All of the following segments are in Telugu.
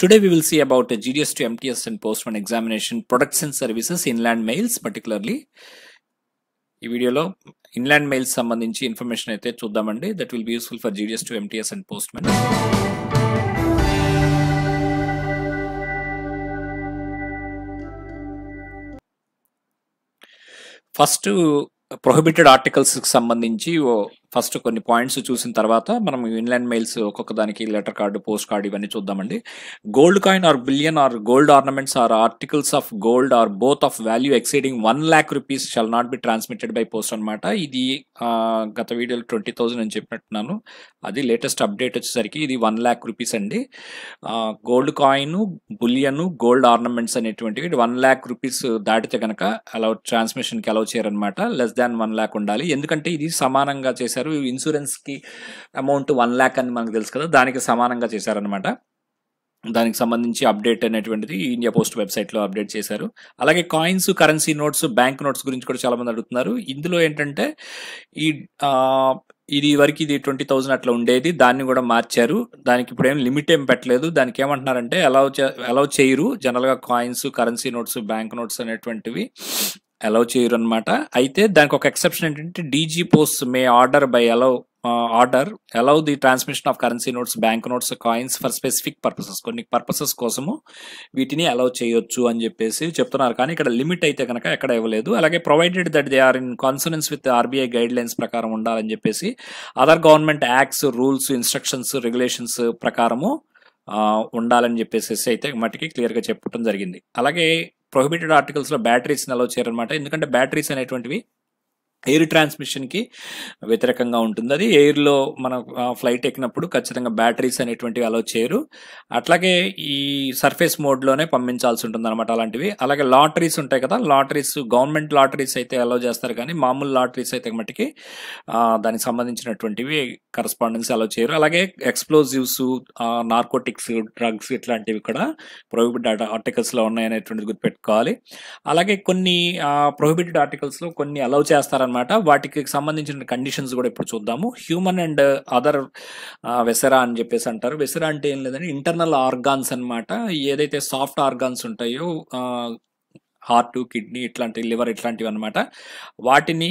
Today we will see about the GDS to MTS and Postman examination products and services inland mails particularly. ఈ వీడియోలో ఇన్లాండ్ మెయిల్స్ సంబంధించి ఇన్ఫర్మేషన్ అయితే చూద్దామండి that will be useful for GDS to MTS and postmen first prohibited ఆర్టికల్స్కి సంబంధించి ఫస్ట్ కొన్ని పాయింట్స్ చూసిన తర్వాత మనం ఇన్లాండ్ మెయిల్స్ ఒక్కొక్క దానికి లెటర్ కార్డు పోస్ట్ కార్డు ఇవన్నీ చూద్దామండి. Gold coin or bullion or gold ornaments or articles of gold or both of value exceeding one lakh rupees shall not be transmitted by post అనమాట ఇది గత వీడియోలో ట్వంటీ థౌసండ్ అని చెప్పినట్టున్నాను. అది లేటెస్ట్ అప్డేట్ వచ్చేసరికి ఇది వన్ ల్యాక్ రూపీస్ అండి. Gold coin bullion gold ornaments అనేటువంటివి వన్ ల్యాక్ రూపీస్ దాటితే కనుక అలౌ ట్రాన్స్మిషన్కి అలౌ చేయరనమాట లెస్ దాన్ వన్ ల్యాక్ ఉండాలి. ఎందుకంటే ఇది సమానంగా చేసే చేశారు. ఇన్సూరెన్స్కి అమౌంట్ వన్ ల్యాక్ అని మనకు తెలుసు కదా దానికి సమానంగా చేశారనమాట దానికి సంబంధించి అప్డేట్ అనేటువంటిది ఇండియా పోస్ట్ వెబ్సైట్లో అప్డేట్ చేశారు. అలాగే coins currency notes bank notes గురించి కూడా చాలామంది అడుగుతున్నారు. ఇందులో ఏంటంటే ఈ ఇది వరకు ఇది ట్వంటీ థౌజండ్ అట్లా ఉండేది దాన్ని కూడా మార్చారు. దానికి ఇప్పుడు ఏం లిమిట్ ఏం పెట్టలేదు. దానికి ఏమంటున్నారంటే అలౌ అలౌ చేయరు. జనరల్గా coins currency notes bank notes అనేటువంటివి. అలౌ చేయరు అనమాట అయితే దానికి ఒక ఎక్సెప్షన్ ఏంటంటే DG post may order by allow order allow the transmission of currency notes bank notes coins for specific purposes కొన్ని పర్పసెస్ కోసము వీటిని అలౌ చేయొచ్చు అని చెప్పేసి చెప్తున్నారు. కానీ ఇక్కడ లిమిట్ అయితే కనుక ఎక్కడ ఇవ్వలేదు. అలాగే provided that they are in consonance with RBI guidelines ప్రకారం ఉండాలని చెప్పేసి other government acts rules instructions regulations ప్రకారము uh, ఉండాలని చెప్పేసి అయితే మటుకి క్లియర్గా చెప్పడం జరిగింది. అలాగే ప్రొహిబిటెడ్ ఆర్టికల్స్లో బ్యాటరీస్ని బ్యాటరీస్ అలౌ చేయరనమాట ఎందుకంటే బ్యాటరీస్ అనేటువంటివి ఎయిర్ ట్రాన్స్మిషన్కి వ్యతిరేకంగా ఉంటుంది. అది ఎయిర్లో మనం ఫ్లైట్ ఎక్కినప్పుడు ఖచ్చితంగా బ్యాటరీస్ అనేటువంటివి అలౌ చేయరు. అట్లాగే ఈ సర్ఫేస్ మోడ్లోనే పంపించాల్సి ఉంటుంది అనమాట అలాంటివి. అలాగే లాటరీస్ ఉంటాయి కదా లాటరీస్ గవర్నమెంట్ లాటరీస్ అయితే అలౌ చేస్తారు కానీ మామూలు లాటరీస్ అయితే మట్టికి దానికి సంబంధించినటువంటివి కరస్పాండెన్స్ అలౌ చేయరు. అలాగే ఎక్స్ప్లోజివ్స్ నార్కోటిక్స్ డ్రగ్స్ ఇట్లాంటివి కూడా ప్రొహిబిటెడ్ ఆర్టికల్స్లో ఉన్నాయనేటువంటిది గుర్తుపెట్టుకోవాలి. అలాగే కొన్ని ప్రొహిబిటెడ్ ఆర్టికల్స్లో కొన్ని అలౌ చేస్తారనమాట వాటికి సంబంధించిన కండిషన్స్ కూడా ఇప్పుడు చూద్దాము. హ్యూమన్ అండ్ అదర్ వెసరా అని చెప్పేసి అంటారు. వెసరా అంటే ఏం లేదంటే ఇంటర్నల్ ఆర్గాన్స్ అనమాట ఏదైతే సాఫ్ట్ ఆర్గాన్స్ ఉంటాయో హార్ట్ కిడ్నీ ఇట్లాంటి లివర్ ఇట్లాంటివి అనమాట వాటిని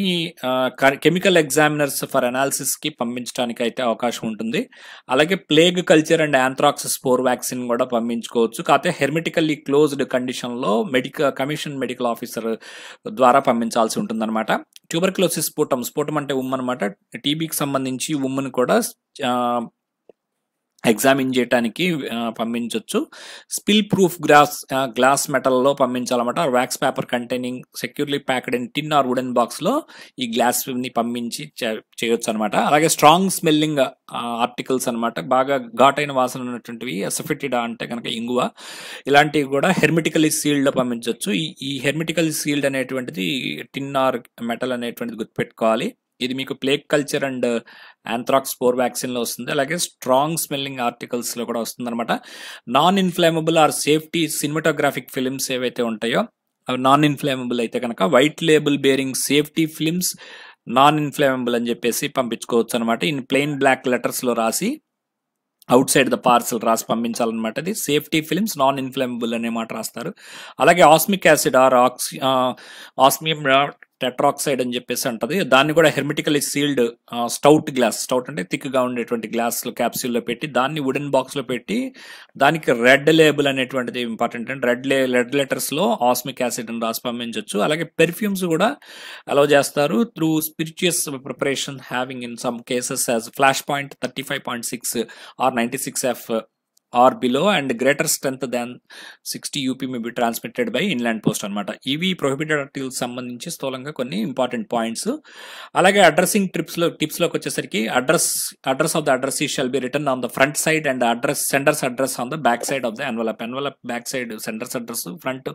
కెమికల్ ఎగ్జామినర్స్ ఫర్ అనాలిసిస్కి పంపించడానికి అయితే అవకాశం ఉంటుంది. అలాగే plague culture and anthrax spore vaccine కూడా పంపించుకోవచ్చు. కాకపోతే హెర్మెటికల్లీ క్లోజ్డ్ కండిషన్లో మెడికల్ కమిషన్ మెడికల్ ఆఫీసర్ ద్వారా పంపించాల్సి ఉంటుంది అనమాట ట్యూబర్క్లోసిస్ స్పోటం స్పోటం అంటే ఉమ్ అనమాట టీబీకి సంబంధించి ఉమ్మును కూడా ఎగ్జామిన్ చేయడానికి పంపించవచ్చు స్పిల్ ప్రూఫ్ గ్లాస్ గ్లాస్ మెటల్లో పంపించాలన్నమాట. Wax paper containing securely packed in tin or wooden బాక్స్లో ఈ గ్లాస్ని పంపించి చేయొచ్చు అనమాట అలాగే స్ట్రాంగ్ స్మెల్లింగ్ ఆర్టికల్స్ అన్నమాట. బాగా ఘాటైన వాసన ఉన్నటువంటివి అసఫిటిడా అంటే కనుక ఇంగువ. ఇలాంటివి కూడా హెర్మిటికలీ సీల్డ్లో పంపించవచ్చు ఈ ఈ హెర్మిటికలీ సీల్డ్ అనేటువంటిది టిన్ ఆర్ మెటల్ అనేటువంటిది గుర్తుపెట్టుకోవాలి. ఇది మీకు plague culture and anthrax spore వ్యాక్సిన్లో వస్తుంది. అలాగే స్ట్రాంగ్ స్మెల్లింగ్ ఆర్టికల్స్లో కూడా వస్తుంది అనమాట non inflammable or safety cinematographic films ఏవైతే ఉంటాయో అవి నాన్ ఇన్ఫ్లేమబుల్ అయితే కనుక white label bearing safety films non inflammable అని చెప్పేసి పంపించుకోవచ్చు అనమాట ఇన్ ప్లెయిన్ బ్లాక్ లెటర్స్లో రాసి అవుట్ సైడ్ ద పార్సల్ రాసి పంపించాలన్నమాట ఇది. సేఫ్టీ ఫిలిమ్స్ నాన్ ఇన్ఫ్లేమబుల్ అనే మాట రాస్తారు. అలాగే osmic acid or oxy osmium tetroxide అని చెప్పేసి అంటది దాన్ని కూడా hermetically sealed stout glass stout అంటే థిక్గా ఉండేటువంటి గ్లాస్ క్యాప్సూల్లో పెట్టి దాన్ని వుడెన్ బాక్స్లో పెట్టి దానికి రెడ్ లేబుల్ అనేటువంటిది ఇంపార్టెంట్ అండ్ రెడ్ లే రెడ్ లెటర్స్లో ఆస్మిక్ యాసిడ్ అని రాసి పంపించవచ్చు అలాగే పెర్ఫ్యూమ్స్ కూడా అలౌ చేస్తారు through spirituous preparation having in some cases as flash point thirty five point six or ninety six F or below and greater strength than sixty UP may be transmitted by inland post అనమాట ఇవి ప్రొహిబిటెడ్ ఆర్టికల్స్ సంబంధించి స్థూలంగా కొన్ని ఇంపార్టెంట్ పాయింట్స్. అలాగే అడ్రసింగ్ ట్రిప్స్లో టిప్స్లోకి వచ్చేసరికి address address of the address ఈ shall be return on the front side and address sender's address on the back side of the envelope. Envelope back side sender's address front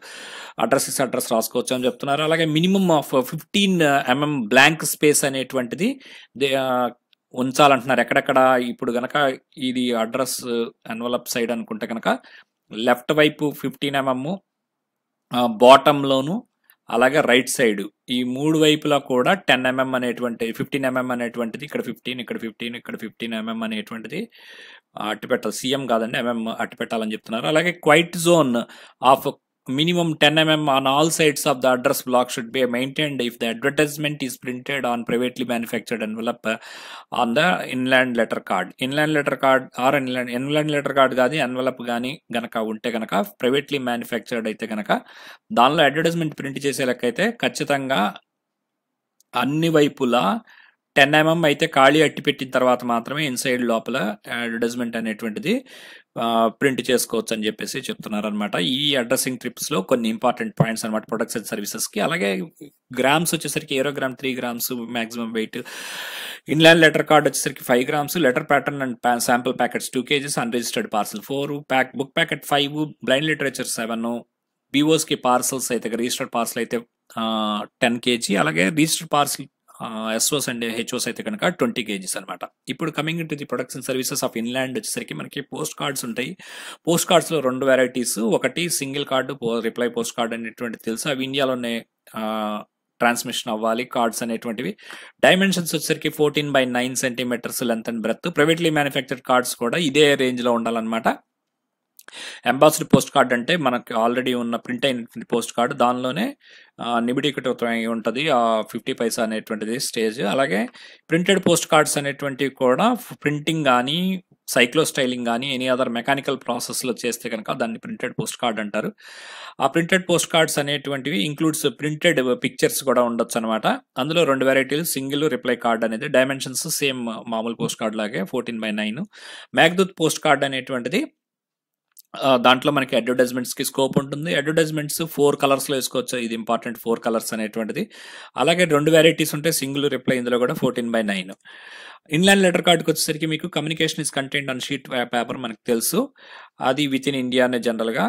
address is address రాసుకోవచ్చు అని చెప్తున్నారు. అలాగే minimum of fifteen MM blank space అనేటువంటిది దే- ఉంచాలంటున్నారు. ఎక్కడెక్కడ ఇప్పుడు గనక ఇది అడ్రస్ ఎన్వలప్ సైడ్ అనుకుంటే కనుక లెఫ్ట్ వైపు ఫిఫ్టీన్ ఎంఎం బాటంలోను అలాగే రైట్ సైడ్ ఈ మూడు వైపులా కూడా టెన్ ఎంఎం అనేటువంటి ఫిఫ్టీన్ ఎంఎం అనేటువంటిది ఇక్కడ ఫిఫ్టీన్ ఇక్కడ ఫిఫ్టీన్ ఇక్కడ ఫిఫ్టీన్ ఎంఎం అనేటువంటిది అట్టు పెట్టాలి సీఎం కాదండి ఎంఎం అట్టు పెట్టాలని చెప్తున్నారు. అలాగే quiet zone of minimum 10 mm on all sides of the address block should be maintained if the advertisement is printed on privately manufactured envelope uh, on the inland letter card inland letter card or inland inland letter card కానీ ఎన్వలప్ కానీ గనక ఉంటే గనక ప్రైవేట్లీ మ్యానుఫ్యాక్చర్డ్ అయితే గనక దానిలో అడ్వర్టైజ్మెంట్ ప్రింట్ చేసే లెక్క అయితే ఖచ్చితంగా అన్ని వైపులా టెన్ ఎంఎం అయితే ఖాళీ అట్టి పెట్టిన తర్వాత మాత్రమే ఇన్సైడ్ లోపల అడ్వర్టైజ్మెంట్ అనేటువంటిది ప్రింట్ చేసుకోవచ్చు అని చెప్పేసి చెప్తున్నారు అనమాట ఈ అడ్రసింగ్ ట్రిప్స్లో కొన్ని ఇంపార్టెంట్ పాయింట్స్ అనమాట ప్రొడక్ట్స్ అండ్ సర్వీసెస్కి. అలాగే గ్రామ్స్ వచ్చేసరికి aerogramme three grams maximum weight. Inland letter card వచ్చేసరికి five grams letter pattern and sample packets two KGs unregistered parcel four pack book packet five blind literature seven బీఓస్కి parcels అయితే రిజిస్టర్డ్ పార్సల్ అయితే టెన్ కేజీ. అలాగే registered parcel SOs and HOs అయితే కనుక ట్వంటీ కేజీస్ అనమాట ఇప్పుడు coming to the production services of inland వచ్చేసరికి మనకి పోస్ట్ కార్డ్స్ ఉంటాయి. పోస్ట్ కార్డ్స్లో రెండు వెరైటీస్ ఒకటి single card reply post card అనేటువంటి తెలుసు. అవి ఇండియాలోనే ట్రాన్స్మిషన్ అవ్వాలి. కార్డ్స్ అనేటువంటివి. డైమెన్షన్స్ వచ్చేసరికి fourteen by nine centimetres length and breadth privately manufactured cards కూడా ఇదే రేంజ్లో ఉండాలన్నమాట. అంబాసిడర్ పోస్ట్ కార్డ్ అంటే మనకి ఆల్రెడీ ఉన్న ప్రింట్ అయినటువంటి పోస్ట్ కార్డ్ దానిలోనే నిబిడీకృతం ఉంటుంది ఆ ఫిఫ్టీ పైసా అనేటువంటిది స్టేజ్ అలాగే ప్రింటెడ్ పోస్ట్ కార్డ్స్ అనేటువంటివి కూడా ప్రింటింగ్ కానీ సైక్లో స్టైలింగ్ కానీ ఎనీ అదర్ మెకానికల్ ప్రాసెస్లో చేస్తే కనుక దాన్ని ప్రింటెడ్ పోస్ట్ కార్డ్ అంటారు. ఆ ప్రింటెడ్ పోస్ట్ కార్డ్స్ అనేటువంటివి ఇంక్లూడ్స్ ప్రింటెడ్ పిక్చర్స్ కూడా ఉండొచ్చు అనమాట అందులో రెండు వెరైటీలు సింగిల్ రిప్లై కార్డ్ అనేది డైమెన్షన్స్ సేమ్ మామూలు పోస్ట్ కార్డ్ లాగే fourteen by nine Meghdoot post card అనేటువంటిది దాంట్లో మనకి అడ్వర్టైజ్మెంట్స్కి స్కోప్ ఉంటుంది. అడ్వర్టైజ్మెంట్స్ ఫోర్ కలర్స్లో వేసుకోవచ్చు. ఇది ఇంపార్టెంట్ ఫోర్ కలర్స్ అనేటువంటిది. అలాగే రెండు వెరైటీస్ ఉంటాయి సింగిల్ రిప్లై ఇందులో కూడా fourteen by nine inland letter కార్డ్కి వచ్చేసరికి మీకు communication is content on sheet paper మనకు తెలుసు. అది విత్ ఇన్ ఇండియా అనే జనరల్గా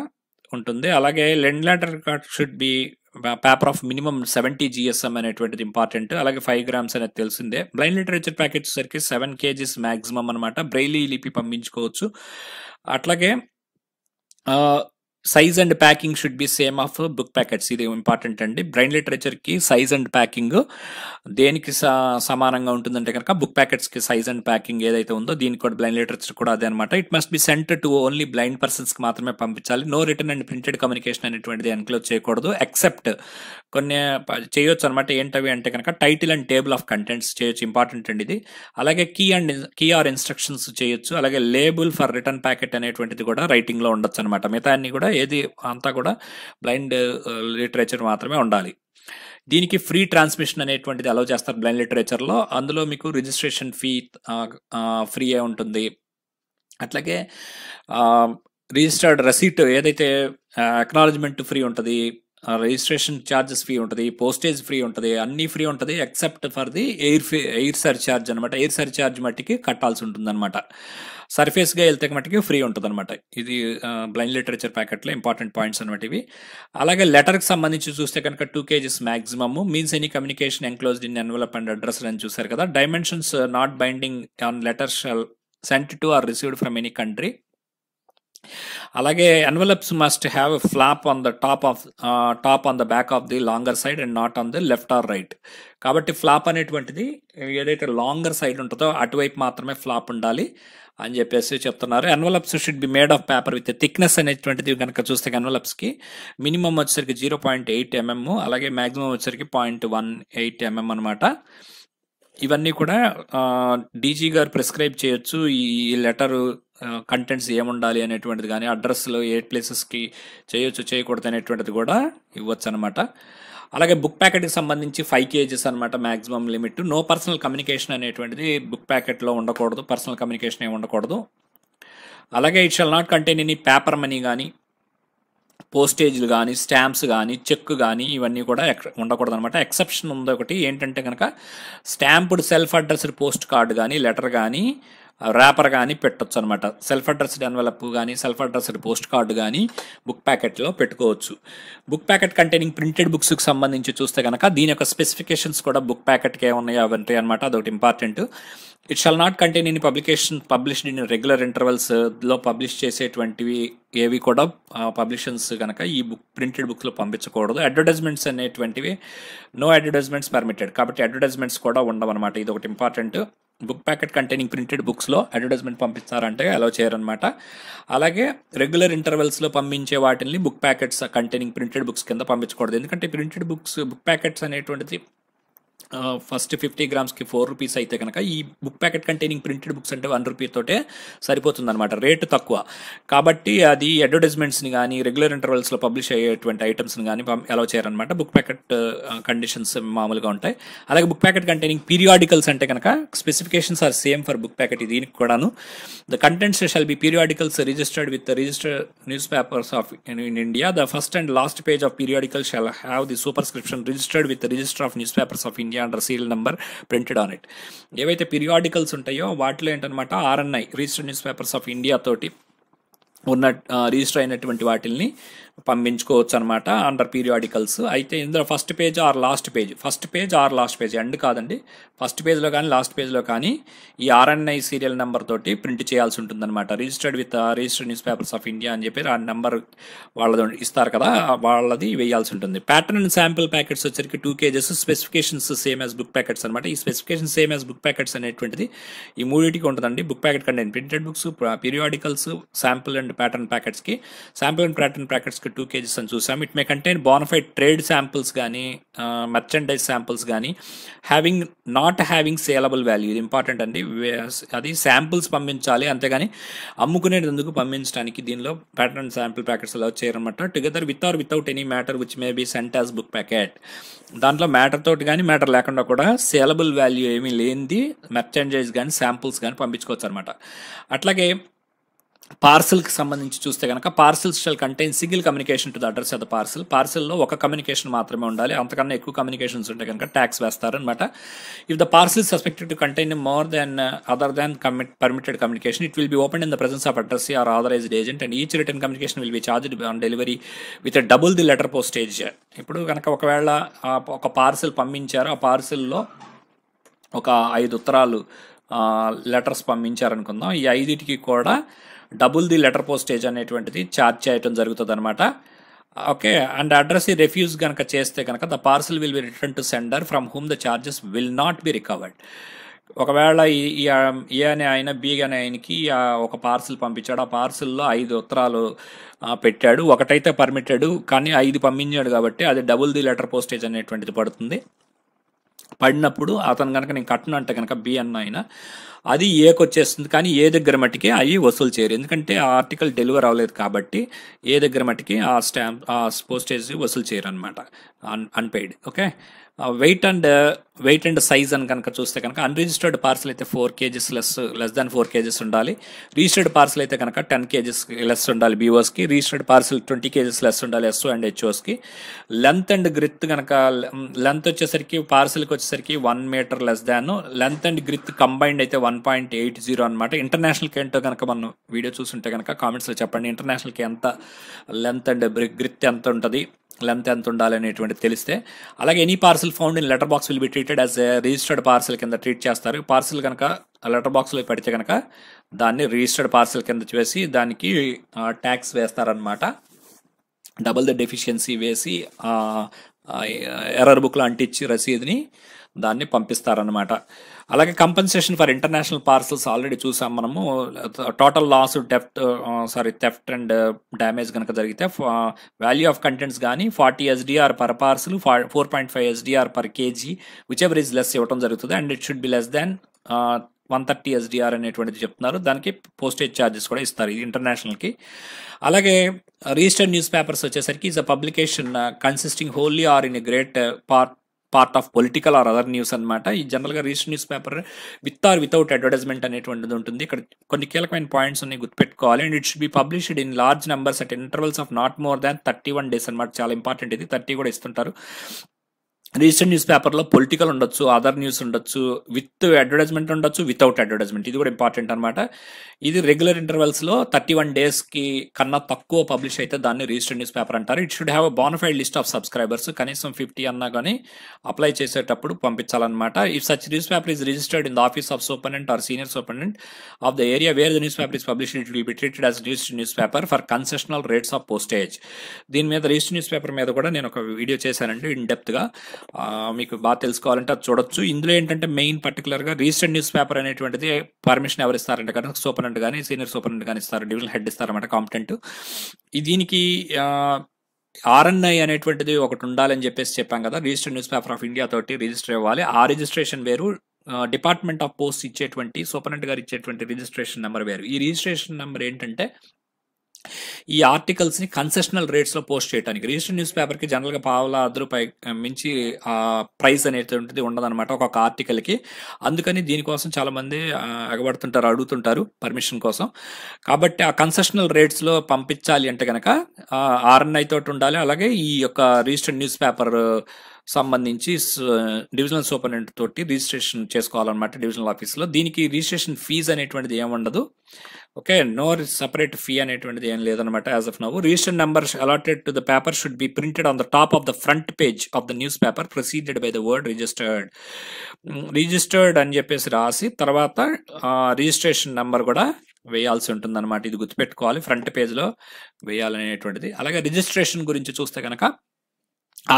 ఉంటుంది. అలాగే land letter card should be paper of minimum seventy GSM అనేటువంటిది ఇంపార్టెంట్ అలాగే ఫైవ్ గ్రామ్స్ అనేది తెలిసిందే. బ్లైండ్ లిటరేచర్ ప్యాకెట్ సరికి సెవెన్ కేజీస్ మ్యాక్సిమం అనమాట బ్రెయిలీ లిపి పంపించుకోవచ్చు. అట్లాగే size and packing should be same of book packets ఇది ఇంపార్టెంట్ అండి. బ్రైన్ లిటరేచర్కి సైజ్ అండ్ ప్యాకింగ్ దేనికి సమానంగా ఉంటుందంటే కనుక బుక్ ప్యాకెట్స్కి సైజ్ అండ్ ప్యాకింగ్ ఏదైతే ఉందో దీనికి కూడా బ్లైండ్ లిటరేచర్ కూడా అదే అనమాట it must be sent to only blind పర్సన్స్కి మాత్రమే పంపించాలి. No return and printed communication అనేటువంటిది ఎన్క్లోజ్ చేయకూడదు. ఎక్సెప్ట్ కొన్ని చేయొచ్చు అనమాట ఏంటవి అంటే కనుక title and table of contents చేయొచ్చు. ఇంపార్టెంట్ అండి ఇది. అలాగే key and key or instructions చేయొచ్చు. అలాగే లేబుల్ ఫర్ రిటర్న్ ప్యాకెట్ అనేటువంటిది కూడా రైటింగ్లో ఉండొచ్చు అనమాట మిగతా అన్ని కూడా ఏది అంతా కూడా బ్లైండ్ లిటరేచర్ మాత్రమే ఉండాలి. దీనికి ఫ్రీ ట్రాన్స్మిషన్ అనేటువంటిది అలౌ చేస్తారు బ్లైండ్ లిటరేచర్లో. అందులో మీకు రిజిస్ట్రేషన్ ఫీ ఫ్రీ ఉంటుంది. అట్లాగే రిజిస్టర్డ్ రసీట్ ఏదైతే అక్నాలజ్మెంట్ ఫ్రీ ఉంటుంది రిజిస్ట్రేషన్ ఛార్జెస్ ఫ్రీ ఉంటుంది పోస్టేజ్ ఫ్రీ ఉంటుంది అన్ని ఫ్రీ ఉంటుంది except for the air air surcharge అనమాట ఎయిర్ సర్చార్జ్ మట్టికి కట్టాల్సి ఉంటుంది అనమాట సర్ఫేస్గా వెళ్తే మట్టికి ఫ్రీ ఉంటుంది అనమాట ఇది బ్లైండ్ లిటరేచర్ ప్యాకెట్లో ఇంపార్టెంట్ పాయింట్స్ అనమాట ఇవి అలాగే లెటర్కి సంబంధించి చూస్తే కనుక two KGs maximum means any communication enclosed in envelope and address అని చూసారు కదా. Dimensions not binding on letters sent to or received from any country అలాగే envelopes must have flap on the top of top on the back of the longer side and not on the left or right కాబట్టి ఫ్లాప్ అనేటువంటిది ఏదైతే లాంగర్ సైడ్ ఉంటుందో అటువైపు మాత్రమే ఫ్లాప్ ఉండాలి అని చెప్పేసి చెప్తున్నారు. Envelopes should be made of paper with thickness అనేటువంటిది కనుక చూస్తే ఎన్వలప్స్కి మినిమం వచ్చేసరికి జీరో పాయింట్ ఎయిట్ ఎంఎం అలాగే మ్యాక్సిమం వచ్చేసరికి పాయింట్ వన్ ఎయిట్ ఎంఎం అనమాట ఇవన్నీ కూడా డీజీ గారు ప్రిస్క్రైబ్ చేయొచ్చు. ఈ లెటర్ కంటెంట్స్ ఏముండాలి అనేటువంటిది కానీ అడ్రస్లో ఏ ప్లేసెస్కి చేయొచ్చు చేయకూడదు అనేటువంటిది కూడా ఇవ్వచ్చు అనమాట అలాగే బుక్ ప్యాకెట్కి సంబంధించి ఫైవ్ కేజెస్ అనమాట maximum limit. No personal communication అనేటువంటిది బుక్ ప్యాకెట్లో ఉండకూడదు. పర్సనల్ కమ్యూనికేషన్ ఏమి ఉండకూడదు. అలాగే it shall not contain any paper money కానీ పోస్టేజ్లు కానీ స్టాంప్స్ కానీ చెక్ కానీ ఇవన్నీ కూడా ఉండకూడదు అనమాట ఎక్సెప్షన్ ఉంది ఒకటి ఏంటంటే కనుక stamped self addressed post card కానీ లెటర్ కానీ ర్యాపర్ కానీ పెట్టచ్చు అనమాట సెల్ఫ్ అడ్రస్డ్ ఎన్వలప్ కానీ సెల్ఫ్ అడ్రస్డ్ పోస్ట్ కార్డు కానీ బుక్ ప్యాకెట్లో పెట్టుకోవచ్చు బుక్ ప్యాకెట్ కంటైనింగ్ ప్రింటెడ్ బుక్స్కి సంబంధించి చూస్తే కనుక దీని యొక్క స్పెసిఫికేషన్స్ కూడా బుక్ ప్యాకెట్కే ఉన్నాయి అవి ఉంటాయి అనమాట అదొకటి important it shall not contain in publication published in regular ఇంటర్వెల్స్లో publish చేసేటువంటివి ఏవి కూడా పబ్లిషన్స్ కనుక ఈ బుక్ ప్రింటెడ్ బుక్స్లో పంపించకూడదు. అడ్వర్టైజ్మెంట్స్ అనేటువంటివి నో అడ్వర్టైజ్మెంట్స్ పర్మిటెడ్ కాబట్టి అడ్వర్టైజ్మెంట్స్ కూడా ఉండవన్నమాట. ఇది ఒకటి important book packet containing printed బుక్స్లో అడ్వర్టైజ్మెంట్ పంపిస్తారంటే అలో చేయరనమాట అలాగే రెగ్యులర్ ఇంటర్వెల్స్లో పంపించే వాటిని book packets containing printed books కింద పంపించకూడదు. ఎందుకంటే ప్రింటెడ్ బుక్స్ బుక్ ప్యాకెట్స్ అనేటువంటిది ఫస్ట్ ఫిఫ్టీ గ్రామ్స్కి ఫోర్ రూపీస్ అయితే కనుక ఈ book packet containing printed books అంటే వన్ రూపీ తోటే సరిపోతుంది అనమాట రేటు తక్కువ. కాబట్టి అది అడ్వర్టైజ్మెంట్స్ని కానీ రెగ్యులర్ ఇంటర్వెల్స్లో పబ్లిష్ అయ్యేటువంటి ఐటమ్స్ని కానీ అలౌ చేయరనమాట బుక్ ప్యాకెట్ కండిషన్స్ మామూలుగా ఉంటాయి. అలాగే బుక్ ప్యాకెట్ కంటైనింగ్ పీరియాడికల్స్ అంటే కనుక specifications are same for book packet దీనికి కూడాను. The contents shall be periodicals registered with registered newspapers of in India the first and last page of periodical shall have the superscription registered with register of newspapers of India under seal number printed on it ఏవైతే పీరియాడికల్స్ ఉంటాయో వాటిలో ఏంటనమాట RNI registered newspapers of India తోటి ఉన్న రిజిస్టర్ అయినటువంటి వాటిల్ని పంపించుకోవచ్చు అనమాట అండర్ పీరియాడికల్స్ అయితే ఇందులో first page or last page first page or last page and కాదండి. ఫస్ట్ పేజ్లో కానీ లాస్ట్ పేజ్లో కానీ ఈ ఆర్ఎన్ఐ సీరియల్ నెంబర్ తోటి ప్రింట్ చేయాల్సి ఉంటుందన్నమాట. Registered with registered newspapers of India అని చెప్పి ఆ నెంబర్ వాళ్ళది ఇస్తారు కదా వాళ్ళది వేయాల్సి ఉంటుంది. ప్యాటర్న్ అండ్ శాంపిల్ ప్యాకెట్స్ వచ్చరికి two KGs specifications same as book packets అనమాట ఈ specification same as book packets అనేటువంటిది ఈ మూడింటికి ఉంటుందండి. బుక్ ప్యాకెట్ కంటే printed books periodicals sample and pattern ప్యాకెట్స్కి sample and pattern ప్యాకెట్స్కి టూ కేజీస్ అని చూసాం. It may contain bona fide trade samples కానీ మర్చెండైజ్ శాంపుల్స్ కానీ having not having saleable value ఇది ఇంపార్టెంట్ అండి. అది శాంపుల్స్ పంపించాలి అంతేగాని అమ్ముకునేందుకు పంపించడానికి దీనిలో ప్యాటర్న్ శాంపుల్ ప్యాకెట్స్ అలా చేయరన్నమాట. Together with or without any matter which may be sent as book packet దాంట్లో మ్యాటర్ తోటి కానీ మ్యాటర్ లేకుండా కూడా సేలబుల్ వాల్యూ ఏమీ లేనిది మెర్చెండైజ్ కానీ శాంపుల్స్ కానీ పంపించుకోవచ్చు అనమాట అట్లాగే పార్సల్కి సంబంధించి చూస్తే కనుక parcel shall contain single communication to the address of the parcel. పార్సల్లో ఒక కమ్యూనికేషన్ మాత్రమే ఉండాలి. అంతకన్నా ఎక్కువ కమ్యూనికేషన్స్ ఉంటే కనుక ట్యాక్స్ వేస్తారు అనమాట if the parcel suspected to contain more than other than commit permitted communication it will be open in the presence of address or authorised agent and each written communication will be charged on delivery with double the letter postage ఇప్పుడు కనుక ఒకవేళ uh, ఒక పార్సల్ పంపించారు. ఆ పార్సల్లో ఒక ఐదు ఉత్తరాలు uh, లెటర్స్ పంపించారనుకుందాం. ఈ ఐదిటికి కూడా డబుల్ ది లెటర్ పోస్టేజ్ అనేటువంటిది ఛార్జ్ చేయటం జరుగుతుంది అనమాట ఓకే అండ్ అడ్రస్ ఈ రెఫ్యూజ్ కనుక చేస్తే కనుక the parcel will be return to sender from whom the charges will not be recovered ఒకవేళ ఈ ఏ అనే ఆయన బి అనే ఆయనకి ఒక పార్సిల్ పంపించాడు. ఆ పార్సిల్లో ఐదు ఉత్తరాలు పెట్టాడు. ఒకటైతే పర్మిటెడ్ కానీ ఐదు పంపించాడు కాబట్టి అది డబుల్ ది లెటర్ పోస్టేజ్ అనేటువంటిది పడుతుంది. పడినప్పుడు అతను కనుక నేను కట్టను అంటే కనుక బి అన్న ఆయన అది ఏకి వచ్చేస్తుంది కానీ ఏ దగ్గర మట్టికి అవి వసూలు చేయరు. ఎందుకంటే ఆ ఆర్టికల్ డెలివర్ అవ్వలేదు కాబట్టి ఏ దగ్గర మట్టికి ఆ స్టాంప్ ఆ పోస్టేజ్ వసూలు చేయరు అనమాట un unpaid okay? Weight and weight and size అని కనుక చూస్తే కనుక అన్రిజిస్టర్డ్ పార్సల్ అయితే four kgs less less than four kgs ఉండాలి. రిజిస్టర్డ్ పార్సల్ అయితే కనుక టెన్ కేజెస్ లెస్ ఉండాలి బీఓస్కి registered parcel twenty kgs less ఉండాలి ఎస్ఓ అండ్ హెచ్ఓస్కి లెంత్ అండ్ గ్రిత్ కనుక లెంత్ వచ్చేసరికి పార్సల్కి వచ్చేసరికి one metre less than length and girth combined అయితే one one point eight zero అనమాట ఇంటర్నేషనల్కి ఏంటో కనుక మనం వీడియో చూస్తుంటే కనుక కామెంట్స్లో చెప్పండి. ఇంటర్నేషనల్కి ఎంత లెంత్ అండ్ గ్రిత్ ఎంత ఉంటుంది లెంత్ ఎంత ఉండాలి అనేటువంటి తెలిస్తే అలాగే any parcel found in letter box will be treated as registered parcel కింద ట్రీట్ చేస్తారు. పార్సల్ కనుక లెటర్ బాక్స్లో పెడితే కనుక దాన్ని రిజిస్టర్డ్ పార్సల్ కింద చేసి దానికి ట్యాక్స్ వేస్తారనమాట డబుల్ ద డెఫిషియన్సీ వేసి ఎర్రర్ బుక్లో అంటించి రసీదుని దాన్ని పంపిస్తారనమాట అలాగే compensation for international parcels already చూసాం మనము. Total loss deft sorry theft and damage కనుక జరిగితే వాల్యూ ఆఫ్ కంటెంట్స్ కానీ forty SDR per parcel four point five SDR per kg whichever is less ఇవ్వడం జరుగుతుంది. And it should be less than one thirty SDR అనేటువంటిది చెప్తున్నారు. దానికి పోస్టేజ్ ఛార్జెస్ కూడా ఇస్తారు ఇది ఇంటర్నేషనల్కి అలాగే రిజిస్టర్డ్ న్యూస్ పేపర్స్ వచ్చేసరికి is a publication consisting wholly or in a great part part of political or other news అనమాట ఈ జనరల్గా register newspaper with or without advertisement అనేటువంటిది ఉంటుంది. ఇక్కడ కొన్ని కీలకమైన పాయింట్స్ ఉన్నాయి గుర్తుపెట్టుకోవాలి. And it should be published in large numbers at intervals of not more than thirty one days అనమాట చాలా ఇంపార్టెంట్ ఇది. థర్టీ కూడా ఇస్తుంటారు. రీసెంట్ న్యూస్ పేపర్లో పొలిటికల్ ఉండొచ్చు అదర్ న్యూస్ ఉండొచ్చు విత్ అడ్వర్టైజ్మెంట్ ఉండొచ్చు వితౌట్ అడ్వర్టైజ్మెంట్. ఇది కూడా ఇంపార్టెంట్ అనమాట ఇది రెగ్యులర్ ఇంటర్వెల్స్లో థర్టీ వన్ డేస్కి కన్నా తక్కువ పబ్లిష్ అయితే దాన్ని రీసెంట్ న్యూస్ పేపర్ అంటారు. It should have a bona fide list of subscribers కనీసం ఫిఫ్టీ అన్నా కానీ అప్లై చేసేటప్పుడు పంపించాలన్నమాట. If such newspaper is registered in the office of superintendent or senior superintendent of the area where the newspaper is publish it will be treated as news newspaper for concessional rates of postage దీని మీద రిజిస్టర్ న్యూస్ పేపర్ మీద కూడా నేను ఒక వీడియో చేశానండి ఇన్ డెప్త్గా మీకు బాగా తెలుసుకోవాలంటే అది చూడొచ్చు. ఇందులో ఏంటంటే మెయిన్ పర్టికులర్గా రీసెంట్ న్యూస్ పేపర్ అనేటువంటిది పర్మిషన్ ఎవరు ఇస్తారంటే కనుక సూపరెంట్ కానీ సీనియర్ సూపరెంట్ కానీ ఇస్తారు. డివిజనల్ హెడ్ ఇస్తారన్నమాట కాంపిటెంట్. దీనికి ఆర్ఎన్ఐ అనేటువంటిది ఒకటి ఉండాలని చెప్పేసి చెప్పాం కదా. Registered news paper of India తోటి రిజిస్టర్ అవ్వాలి. ఆ రిజిస్ట్రేషన్ వేరు. డిపార్ట్మెంట్ ఆఫ్ పోస్ట్ ఇచ్చేటువంటి సూపరెంట్ గారు ఇచ్చేటువంటి రిజిస్ట్రేషన్ నెంబర్ వేరు. ఈ రిజిస్ట్రేషన్ నెంబర్ ఏంటంటే ఈ ఆర్టికల్స్ని కన్సెషనల్ రేట్స్లో పోస్ట్ చేయడానికి రిజిస్టర్ న్యూస్ పేపర్కి జనరల్గా పావుల అదరుపై మించి ఆ ప్రైస్ అనేటువంటిది ఉండదన్నమాట ఒక్కొక్క ఆర్టికల్కి. అందుకని దీనికోసం చాలా మంది ఎగబడుతుంటారు అడుగుతుంటారు పర్మిషన్ కోసం. కాబట్టి ఆ కన్సెషనల్ రేట్స్లో పంపించాలి అంటే కనుక ఆర్ఎన్ఐ తోటి ఉండాలి. అలాగే ఈ యొక్క రిజిస్టర్డ్ న్యూస్ పేపర్ సంబంధించి డివిజనల్ సూపరింటెండెంట్ తోటి రిజిస్ట్రేషన్ చేసుకోవాలన్నమాట డివిజనల్ ఆఫీస్లో దీనికి రిజిస్ట్రేషన్ ఫీజు అనేటువంటిది ఏముండదు ఓకే నో సపరేట్ ఫీ అనేటువంటిది ఏం లేదనమాట as of now register number allotted to the paper should be printed on the top of the front page of the newspaper preceded by the word registered registered అని చెప్పేసి రాసి తర్వాత రిజిస్ట్రేషన్ నెంబర్ కూడా వేయాల్సి ఉంటుంది అనమాట ఇది గుర్తుపెట్టుకోవాలి ఫ్రంట్ పేజ్లో వేయాలనేటువంటిది. అలాగే రిజిస్ట్రేషన్ గురించి చూస్తే కనుక